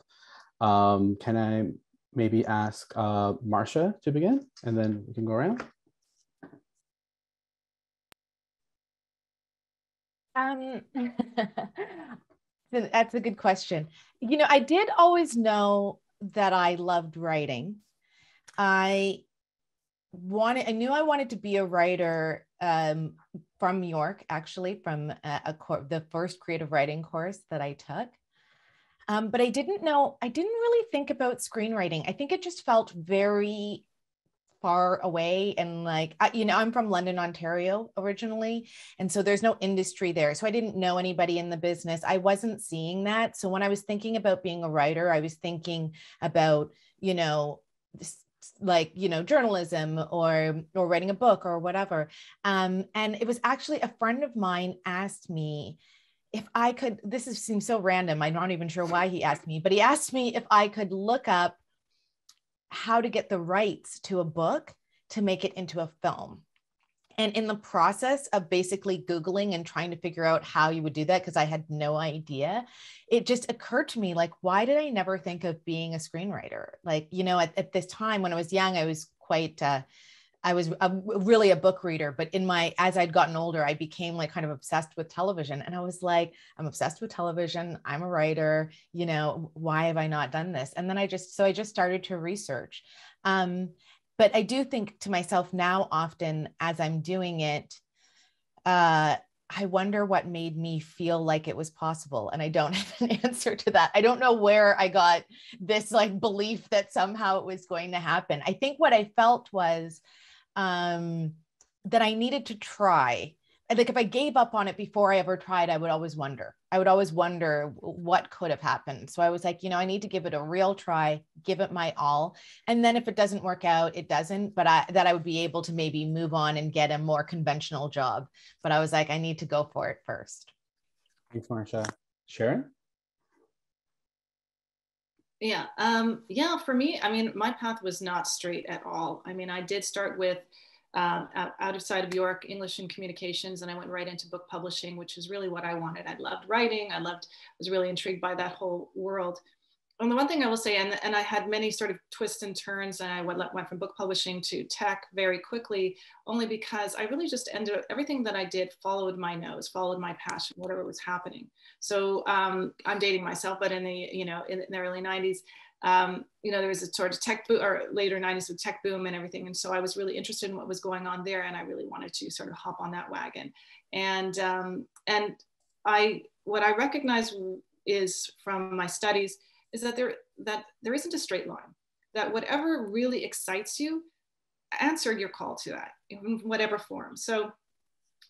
[SPEAKER 1] Um, can I maybe ask uh, Marsha to begin, and then we can go around.
[SPEAKER 4] Um, that's a good question. You know, I did always know that I loved writing. I wanted, I knew I wanted to be a writer um, from York, actually, from a, a the first creative writing course that I took. Um, but I didn't know, I didn't really think about screenwriting. I think it just felt very far away and like I, you know i'm from london ontario originally and so there's no industry there so i didn't know anybody in the business i wasn't seeing that so when i was thinking about being a writer i was thinking about you know like you know journalism or or writing a book or whatever um, and it was actually a friend of mine asked me if I could, this is, seems so random. I'm not even sure why he asked me, but he asked me if I could look up how to get the rights to a book to make it into a film. And in the process of basically Googling and trying to figure out how you would do that, because I had no idea, it just occurred to me like, why did I never think of being a screenwriter? Like, you know, at, at this time when I was young, I was quite, uh, I was a, really a book reader, but in my as I'd gotten older, I became like kind of obsessed with television, and I was like, I'm obsessed with television. I'm a writer. You know, why have I not done this? And then I just so I just started to research. Um, but I do think to myself now, often as I'm doing it, uh, I wonder what made me feel like it was possible. And I don't have an answer to that. I don't know where I got this like belief that somehow it was going to happen. I think what I felt was um, that I needed to try. Like if I gave up on it before I ever tried, I would always wonder. I would always wonder what could have happened. So I was like, you know, I need to give it a real try, give it my all. And then if it doesn't work out, it doesn't, but I that I would be able to maybe move on and get a more conventional job. But I was like, I need to go for it first.
[SPEAKER 1] Thanks, Marsha. Sharon?
[SPEAKER 5] Yeah, um, yeah. For me, I mean, my path was not straight at all. I mean, I did start with um, out of side of York, English and communications, and I went right into book publishing, which is really what I wanted. I loved writing. I loved, I was really intrigued by that whole world and the one thing I will say, and, and I had many sort of twists and turns, and I went, went from book publishing to tech very quickly, only because I really just ended up, everything that I did followed my nose, followed my passion, whatever was happening. So um, I'm dating myself, but in the, you know, in, in the early 90s, um, you know, there was a sort of tech boom or later 90s with tech boom and everything. And so I was really interested in what was going on there. And I really wanted to sort of hop on that wagon. And, um, and I, what I recognize is from my studies is that there that there isn't a straight line that whatever really excites you answer your call to that in whatever form. So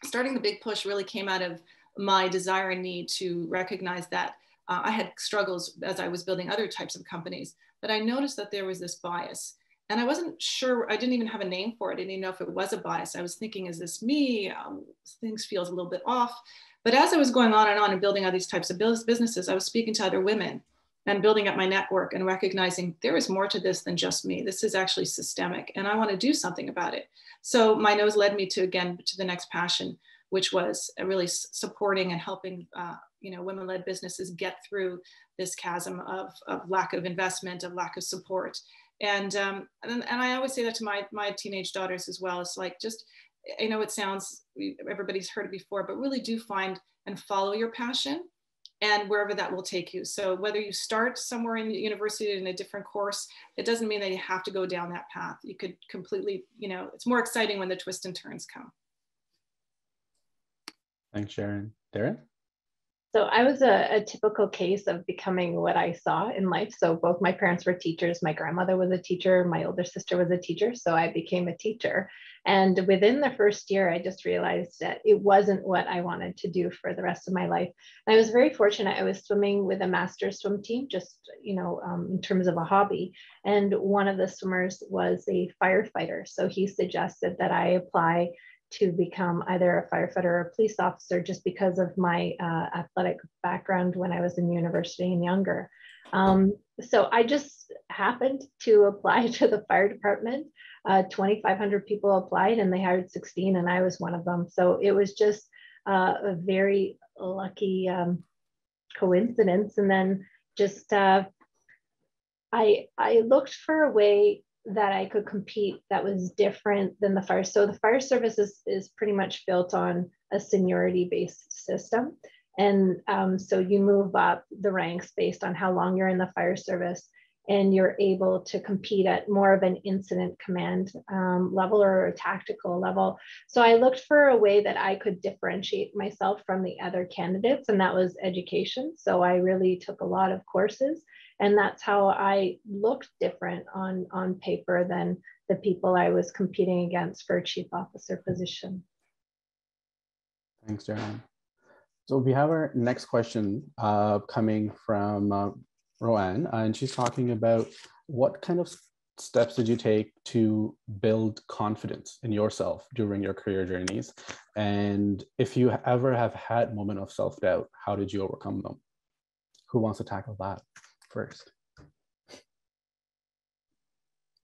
[SPEAKER 5] starting the big push really came out of my desire and need to recognize that uh, i had struggles as i was building other types of companies but i noticed that there was this bias. And i wasn't sure i didn't even have a name for it. I didn't even know if it was a bias. I was thinking is this me? Um, things feels a little bit off. But as i was going on and on and building all these types of businesses i was speaking to other women and building up my network and recognizing there is more to this than just me. This is actually systemic and I want to do something about it. So my nose led me to again to the next passion, which was really supporting and helping uh, you know women-led businesses get through this chasm of, of lack of investment, of lack of support. And, um, and and I always say that to my my teenage daughters as well. It's like just I know it sounds everybody's heard it before, but really do find and follow your passion and wherever that will take you. So whether you start somewhere in the university in a different course, it doesn't mean that you have to go down that path. You could completely, you know, it's more exciting when the twists and turns come.
[SPEAKER 1] Thanks, Sharon. Deryn?
[SPEAKER 3] So I was a, a, typical case of becoming what I saw in life. So both my parents were teachers. My grandmother was a teacher. My older sister was a teacher. So I became a teacher. And within the first year, I just realized that it wasn't what I wanted to do for the rest of my life. And I was very fortunate. I was swimming with a master swim team, just, you know, um, in terms of a hobby. And one of the swimmers was a firefighter. So he suggested that I apply to become either a firefighter or a police officer just because of my uh, athletic background when I was in university and younger. Um, so I just happened to apply to the fire department. Uh, 2,500 people applied and they hired 16, and I was one of them. So it was just uh, a very lucky um, coincidence. And then just uh, I I looked for a way that I could compete that was different than the fire. So the fire service is, is pretty much built on a seniority based system. And um, so you move up the ranks based on how long you're in the fire service and you're able to compete at more of an incident command um, level or a tactical level. So I looked for a way that I could differentiate myself from the other candidates, and that was education. So I really took a lot of courses and that's how I looked different on, on paper than the people I was competing against for chief officer position.
[SPEAKER 1] Thanks, Deryn. So we have our next question uh, coming from uh, Roanne, and she's talking about what kind of steps did you take to build confidence in yourself during your career journeys? And if you ever have had moment of self-doubt, how did you overcome them? Who wants to tackle that? first?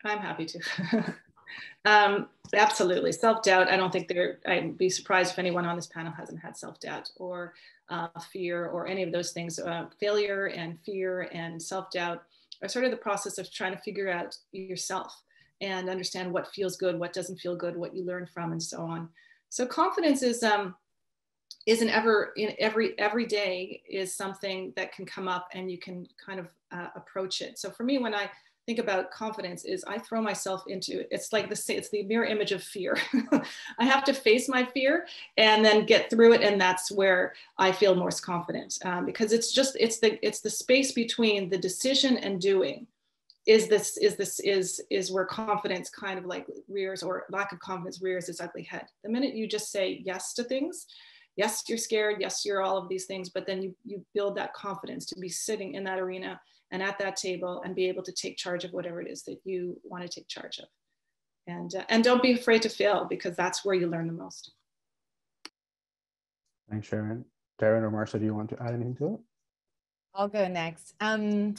[SPEAKER 5] I'm happy to. um, absolutely. Self doubt. I don't think there, I'd be surprised if anyone on this panel hasn't had self doubt or uh, fear or any of those things. Uh, failure and fear and self doubt are sort of the process of trying to figure out yourself and understand what feels good, what doesn't feel good, what you learn from, and so on. So, confidence is. Um, isn't ever in every every day is something that can come up and you can kind of uh, approach it so for me when i think about confidence is i throw myself into it's like the it's the mirror image of fear i have to face my fear and then get through it and that's where i feel most confident um, because it's just it's the it's the space between the decision and doing is this is this is is where confidence kind of like rears or lack of confidence rears its ugly head the minute you just say yes to things yes, you're scared. Yes, you're all of these things, but then you, you build that confidence to be sitting in that arena and at that table and be able to take charge of whatever it is that you want to take charge of. And, uh, and don't be afraid to fail because that's where you learn the most.
[SPEAKER 1] Thanks, Sharon. Deryn or Marsha, do you want to add anything to it?
[SPEAKER 4] I'll go next. Um,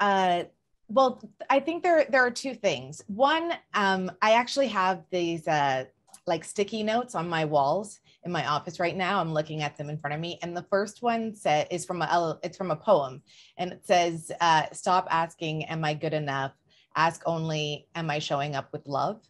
[SPEAKER 4] uh, well, I think there there are two things. One, um, I actually have these uh, like sticky notes on my walls in my office right now. I'm looking at them in front of me. And the first one said is from a it's from a poem. And it says, uh, stop asking, am I good enough? Ask only, am I showing up with love?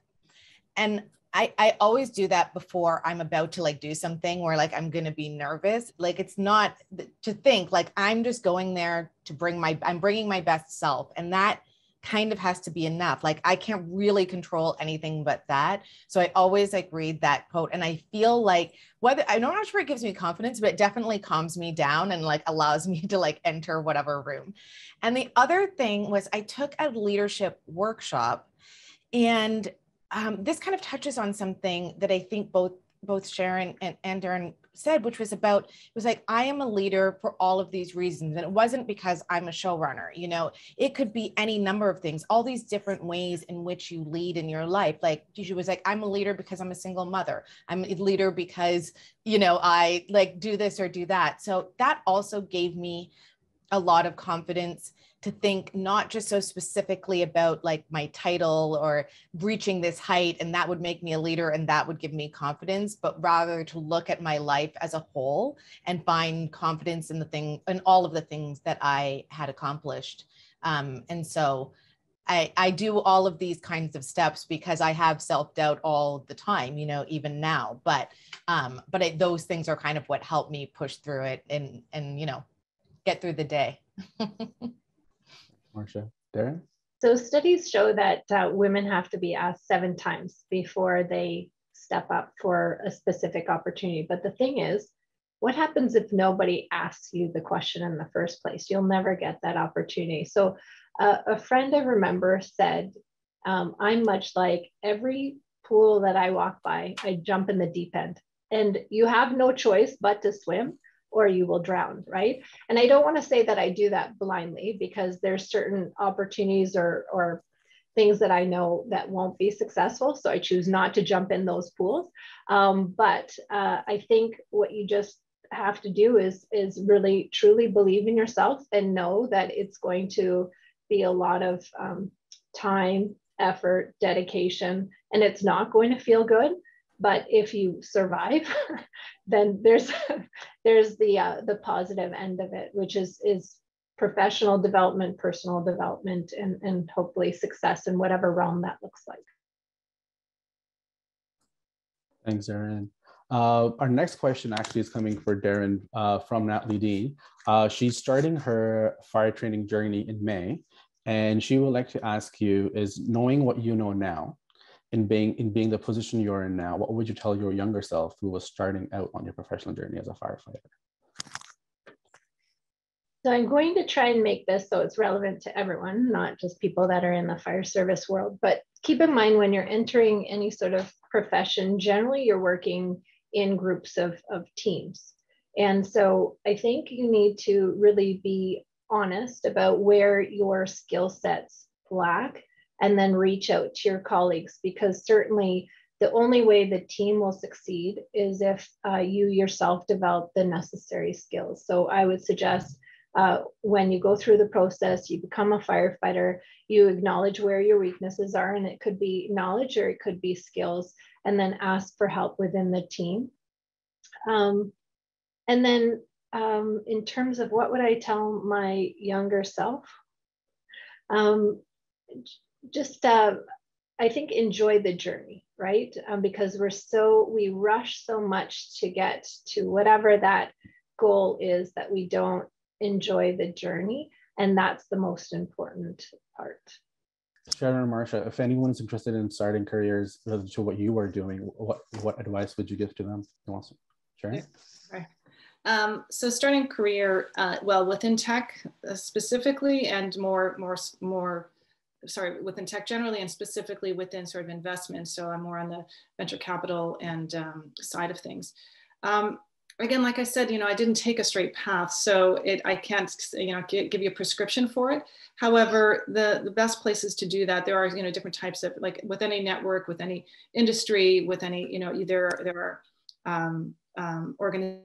[SPEAKER 4] And I, I always do that before I'm about to like do something where like I'm gonna be nervous. Like it's not to think like I'm just going there to bring my I'm bringing my best self, and that kind of has to be enough. Like I can't really control anything but that. So I always like read that quote and I feel like whether I'm not sure it gives me confidence, but it definitely calms me down and like allows me to like enter whatever room. And the other thing was I took a leadership workshop and um, this kind of touches on something that I think both both Sharon and, and Deryn said, which was about, it was like, I am a leader for all of these reasons. And it wasn't because I'm a showrunner, you know, it could be any number of things, all these different ways in which you lead in your life. Like she was like, I'm a leader because I'm a single mother. I'm a leader because, you know, I like do this or do that. So that also gave me a lot of confidence to think not just so specifically about like my title or reaching this height and that would make me a leader and that would give me confidence but rather to look at my life as a whole and find confidence in the thing in all of the things that i had accomplished um, and so I, I do all of these kinds of steps because I have self-doubt all the time, you know, even now, but, um, but it, those things are kind of what helped me push through it and, and, you know, get through the day.
[SPEAKER 1] Marsha. Deryn?
[SPEAKER 3] So studies show that uh, women have to be asked seven times before they step up for a specific opportunity. But the thing is, what happens if nobody asks you the question in the first place? You'll never get that opportunity. So uh, a friend I remember said, Um, I'm much like every pool that I walk by, I jump in the deep end. And you have no choice but to swim or you will drown, right? And I don't want to say that I do that blindly because there's certain opportunities or, or things that I know that won't be successful. So I choose not to jump in those pools. Um, but uh, I think what you just have to do is, is really truly believe in yourself and know that it's going to be a lot of um, time, effort, dedication, and it's not going to feel good. But if you survive, then there's there's the uh, the positive end of it, which is is professional development, personal development, and, and hopefully success in whatever realm that looks like.
[SPEAKER 1] Thanks, Deryn. Uh, our next question actually is coming for Deryn uh, from Natalie D. Uh, she's starting her fire training journey in May, and she would like to ask you: Is knowing what you know now, in being in being the position you're in now, what would you tell your younger self who was starting out on your professional journey as a firefighter?
[SPEAKER 3] So I'm going to try and make this so it's relevant to everyone, not just people that are in the fire service world. But keep in mind when you're entering any sort of profession, generally you're working in groups of, of teams. And so I think you need to really be honest about where your skill sets lack and then reach out to your colleagues because certainly the only way the team will succeed is if uh, you yourself develop the necessary skills. So I would suggest uh, when you go through the process, you become a firefighter, you acknowledge where your weaknesses are, and it could be knowledge or it could be skills, and then ask for help within the team. Um, and then, um, in terms of what would I tell my younger self? Um, just, uh, I think, enjoy the journey, right? Um, because we're so, we rush so much to get to whatever that goal is that we don't enjoy the journey. And that's the most important part.
[SPEAKER 1] Sharon and Marsha, if anyone is interested in starting careers related to what you are doing, what, what advice would you give to them? Sharon?
[SPEAKER 5] Yeah. Um, so starting career, uh, well, within tech uh, specifically and more, more, more, sorry, within tech generally and specifically within sort of investment. So I'm more on the venture capital and um, side of things. Um, again, like I said, you know, I didn't take a straight path, so it I can't, you know, give you a prescription for it. However, the the best places to do that, there are, you know, different types of like with any network, with any industry, with any, you know, there there are um, um, organizations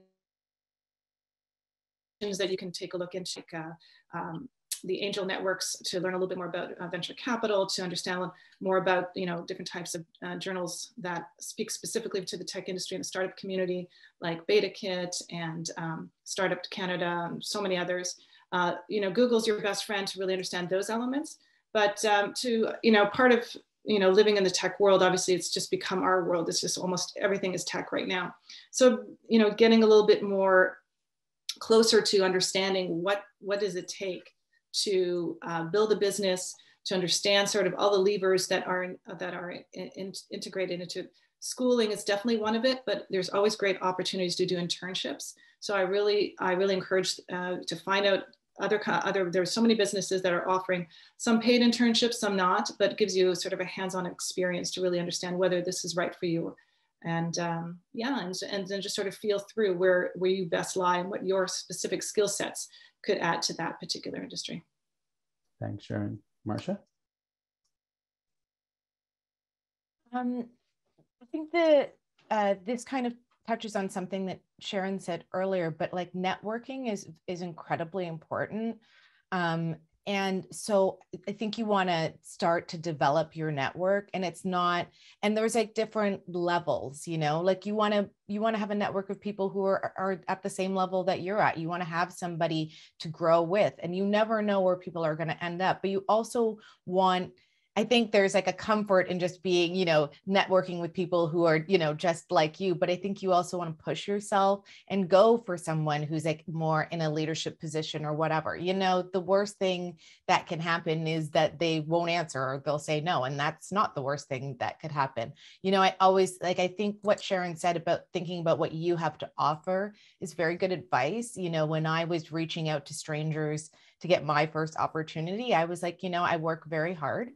[SPEAKER 5] that you can take a look into. Uh, um, the angel networks to learn a little bit more about uh, venture capital, to understand more about you know different types of uh, journals that speak specifically to the tech industry and the startup community, like BetaKit and um, Startup Canada, and so many others. Uh, you know, Google's your best friend to really understand those elements. But um, to you know, part of you know living in the tech world, obviously, it's just become our world. It's just almost everything is tech right now. So you know, getting a little bit more closer to understanding what what does it take to uh, build a business, to understand sort of all the levers that are that are in, in, integrated into schooling is definitely one of it, but there's always great opportunities to do internships. So I really, I really encourage uh, to find out other, other, there's so many businesses that are offering some paid internships, some not, but gives you sort of a hands-on experience to really understand whether this is right for you. And um, yeah, and, and then just sort of feel through where, where you best lie and what your specific skill sets could add to that particular industry.
[SPEAKER 1] Thanks, Sharon. Marsha?
[SPEAKER 4] Um, I think that uh, this kind of touches on something that Sharon said earlier, but like networking is is incredibly important. Um, and so i think you want to start to develop your network and it's not and there's like different levels you know? Like you want to you want to have a network of people who are, are at the same level that you're at. You want to have somebody to grow with and you never know where people are going to end up but you also want I think there's like a comfort in just being, you know, networking with people who are, you know, just like you. But I think you also want to push yourself and go for someone who's like more in a leadership position or whatever. You know, the worst thing that can happen is that they won't answer or they'll say no. And that's not the worst thing that could happen. You know, I always like, I think what Sharon said about thinking about what you have to offer is very good advice. You know, when I was reaching out to strangers to get my first opportunity, I was like, you know, I work very hard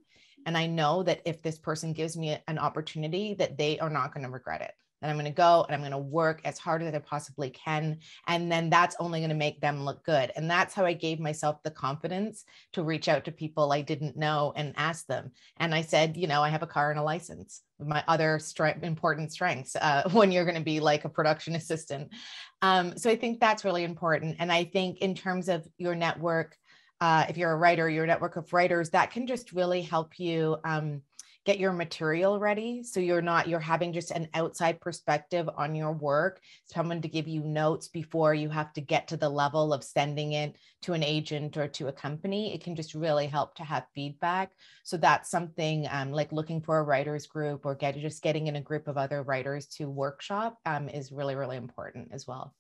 [SPEAKER 4] And I know that if this person gives me an opportunity, that they are not going to regret it. And I'm going to go and I'm going to work as hard as I possibly can. And then that's only going to make them look good. And that's how I gave myself the confidence to reach out to people I didn't know and ask them. And I said, you know, I have a car and a license. My other important strengths uh, when you're going to be like a production assistant. Um, so I think that's really important. And I think in terms of your network, uh, if you're a writer, your network of writers, that can just really help you. Um, get your material ready. So you're not you're having just an outside perspective on your work someone to give you notes before you have to get to the level of sending it to an agent or to a company. It can just really help to have feedback. So that's something um, like looking for a writers group or get just getting in a group of other writers to workshop um, is really really important as well.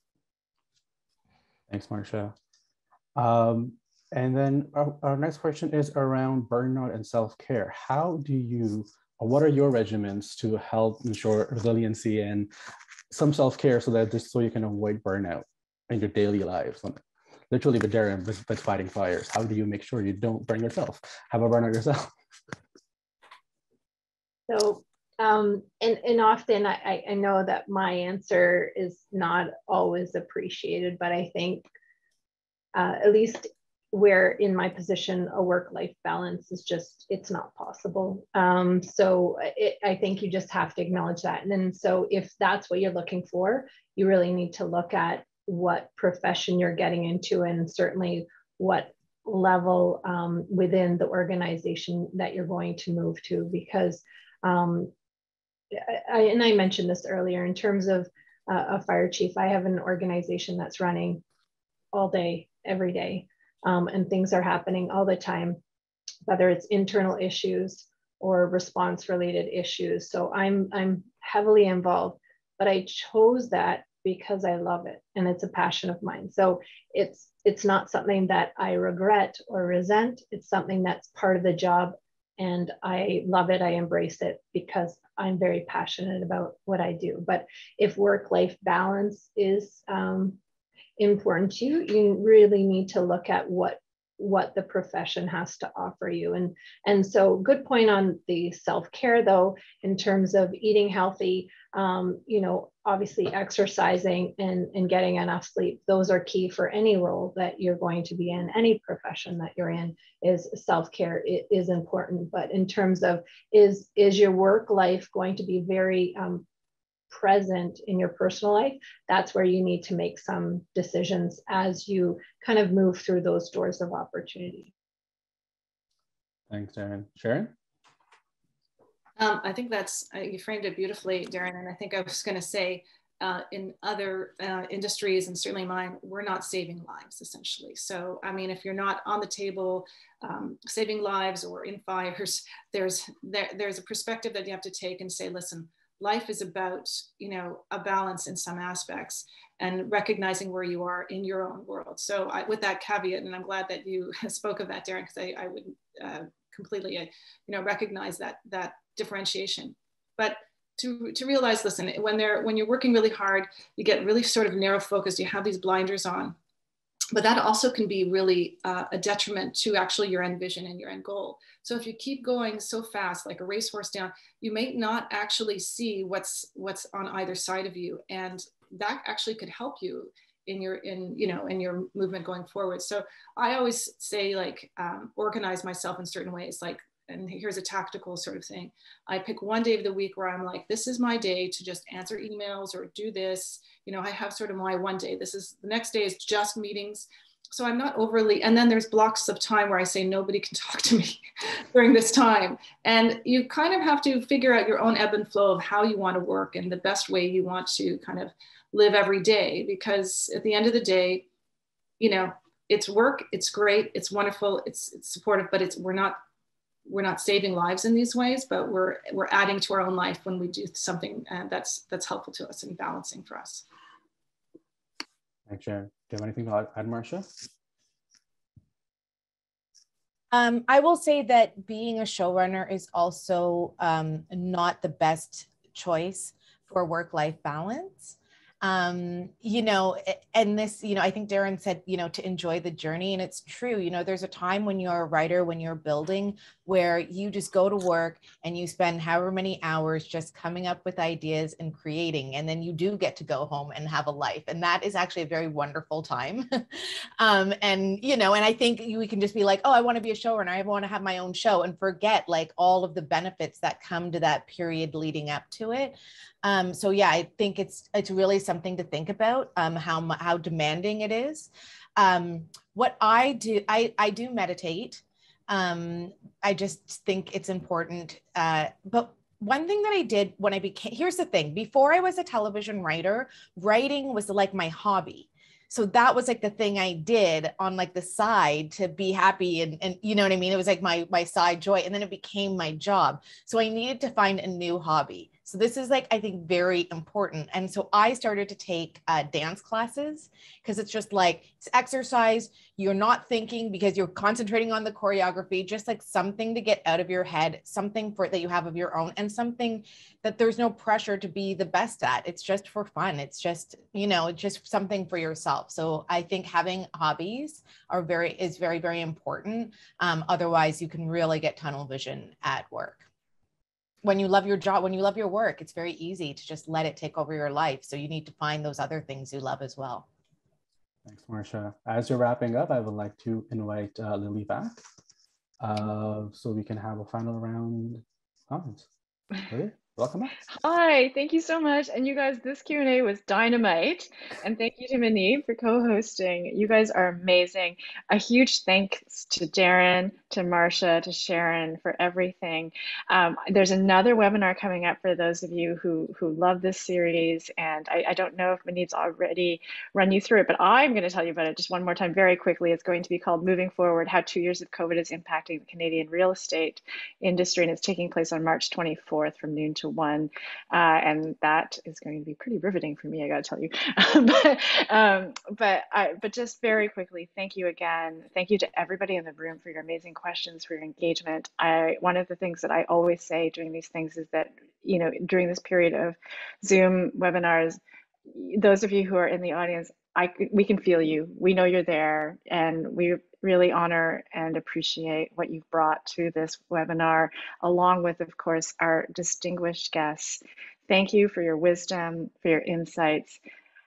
[SPEAKER 1] Thanks marsha. Um, and then our, our, next question is around burnout and self-care. How do you, what are your regimens to help ensure resiliency and some self-care so that just so you can avoid burnout in your daily lives? Literally, but Deryn, that's fighting fires. How do you make sure you don't burn yourself? Have a burnout yourself?
[SPEAKER 3] So, um, and, and often I, I know that my answer is not always appreciated, but I think uh, at least where in my position a work life balance is just it's not possible. Um, so it, i think you just have to acknowledge that. And then so if that's what you're looking for you really need to look at what profession you're getting into and certainly what level um, within the organization that you're going to move to because um, I, and i mentioned this earlier in terms of uh, a fire chief i have an organization that's running all day every day um, and things are happening all the time, whether it's internal issues or response related issues. So I'm, I'm heavily involved, but I chose that because I love it and it's a passion of mine. So it's, it's not something that I regret or resent. It's something that's part of the job and I love it. I embrace it because I'm very passionate about what I do. But if work life balance is um, important to you, you really need to look at what what the profession has to offer you. And, and so good point on the self-care though, in terms of eating healthy, um, you know, obviously exercising and, and getting enough sleep. Those are key for any role that you're going to be in, any profession that you're in is self-care is important. But in terms of is, is your work life going to be very um, present in your personal life, that's where you need to make some decisions as you kind of move through those doors of opportunity.
[SPEAKER 1] Thanks, Deryn. Sharon?
[SPEAKER 5] Um, I think that's, uh, you framed it beautifully, Deryn. And I think I was going to say, uh, in other uh, industries and certainly mine, we're not saving lives essentially. So, I mean, if you're not on the table um, saving lives or in fires, there's there, there's a perspective that you have to take and say, listen, life is about you know a balance in some aspects and recognizing where you are in your own world. So I, with that caveat and i'm glad that you spoke of that deryn because I, I would uh, completely uh, you know recognize that that differentiation. But to, to realize listen when they're when you're working really hard you get really sort of narrow focused you have these blinders on but that also can be really uh, a detriment to actually your end vision and your end goal. So if you keep going so fast, like a racehorse down, you may not actually see what's what's on either side of you, and that actually could help you in your in you know in your movement going forward. So I always say like um, organize myself in certain ways, like and here's a tactical sort of thing. I pick one day of the week where I'm like, this is my day to just answer emails or do this. You know, I have sort of my one day. This is the next day is just meetings. So I'm not overly, and then there's blocks of time where I say nobody can talk to me during this time. And you kind of have to figure out your own ebb and flow of how you want to work and the best way you want to kind of live every day. Because at the end of the day, you know, it's work, it's great, it's wonderful, it's, it's supportive, but it's we're not we're not saving lives in these ways, but we're we're adding to our own life when we do something uh, that's that's helpful to us and balancing for us.
[SPEAKER 1] Thanks, Sharon. Do you have anything to add, Marsha?
[SPEAKER 4] Um, I will say that being a showrunner is also um, not the best choice for work-life balance. Um, you know, and this, you know, I think Deryn said, you know, to enjoy the journey. And it's true, you know, there's a time when you're a writer, when you're building, where you just go to work and you spend however many hours just coming up with ideas and creating. And then you do get to go home and have a life. And that is actually a very wonderful time. um, and, you know, and I think we can just be like, oh, I want to be a showrunner. I want to have my own show and forget like all of the benefits that come to that period leading up to it. Um, so yeah, I think it's it's really something to think about um, how how demanding it is. Um, what I do, I I do meditate. Um, I just think it's important. Uh, but one thing that I did when I became here's the thing: before I was a television writer, writing was like my hobby so that was like the thing I did on like the side to be happy and and you know what I mean it was like my my side joy and then it became my job so I needed to find a new hobby so this is like I think very important and so I started to take uh, dance classes because it's just like it's exercise you're not thinking because you're concentrating on the choreography just like something to get out of your head something for that you have of your own and something that there's no pressure to be the best at. It's just for fun. It's just, you know, just something for yourself. So I think having hobbies are very is very, very important. Um, otherwise, you can really get tunnel vision at work. When you love your job, when you love your work, it's very easy to just let it take over your life. So you need to find those other things you love as well.
[SPEAKER 1] Thanks, Marsha. As you're wrapping up, I would like to invite uh, Lily back uh, so we can have a final round comments. Lily? Welcome back.
[SPEAKER 2] Hi, thank you so much. And you guys, this Q&A was dynamite. And thank you to Manib for co-hosting. You guys are amazing. A huge thanks to Deryn, to Marsha, to Sharon for everything. Um, there's another webinar coming up for those of you who, who love this series. And I, I don't know if Manib's already run you through it, but I'm going to tell you about it just one more time very quickly. It's going to be called Moving Forward, How Two Years of COVID is Impacting the Canadian Real Estate Industry. And it's taking place on March 24th from noon to to one. Uh, and that is going to be pretty riveting for me, I got to tell you. but um, but, I, but just very quickly, thank you again. Thank you to everybody in the room for your amazing questions, for your engagement. I One of the things that I always say during these things is that, you know, during this period of Zoom webinars, those of you who are in the audience, I, we can feel you. We know you're there, and we really honor and appreciate what you've brought to this webinar, along with, of course, our distinguished guests. Thank you for your wisdom, for your insights.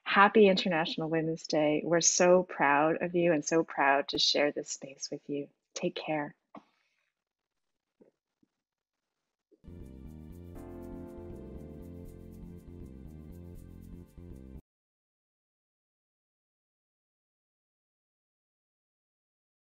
[SPEAKER 2] Happy International Women's Day. We're so proud of you and so proud to share this space with you. Take care.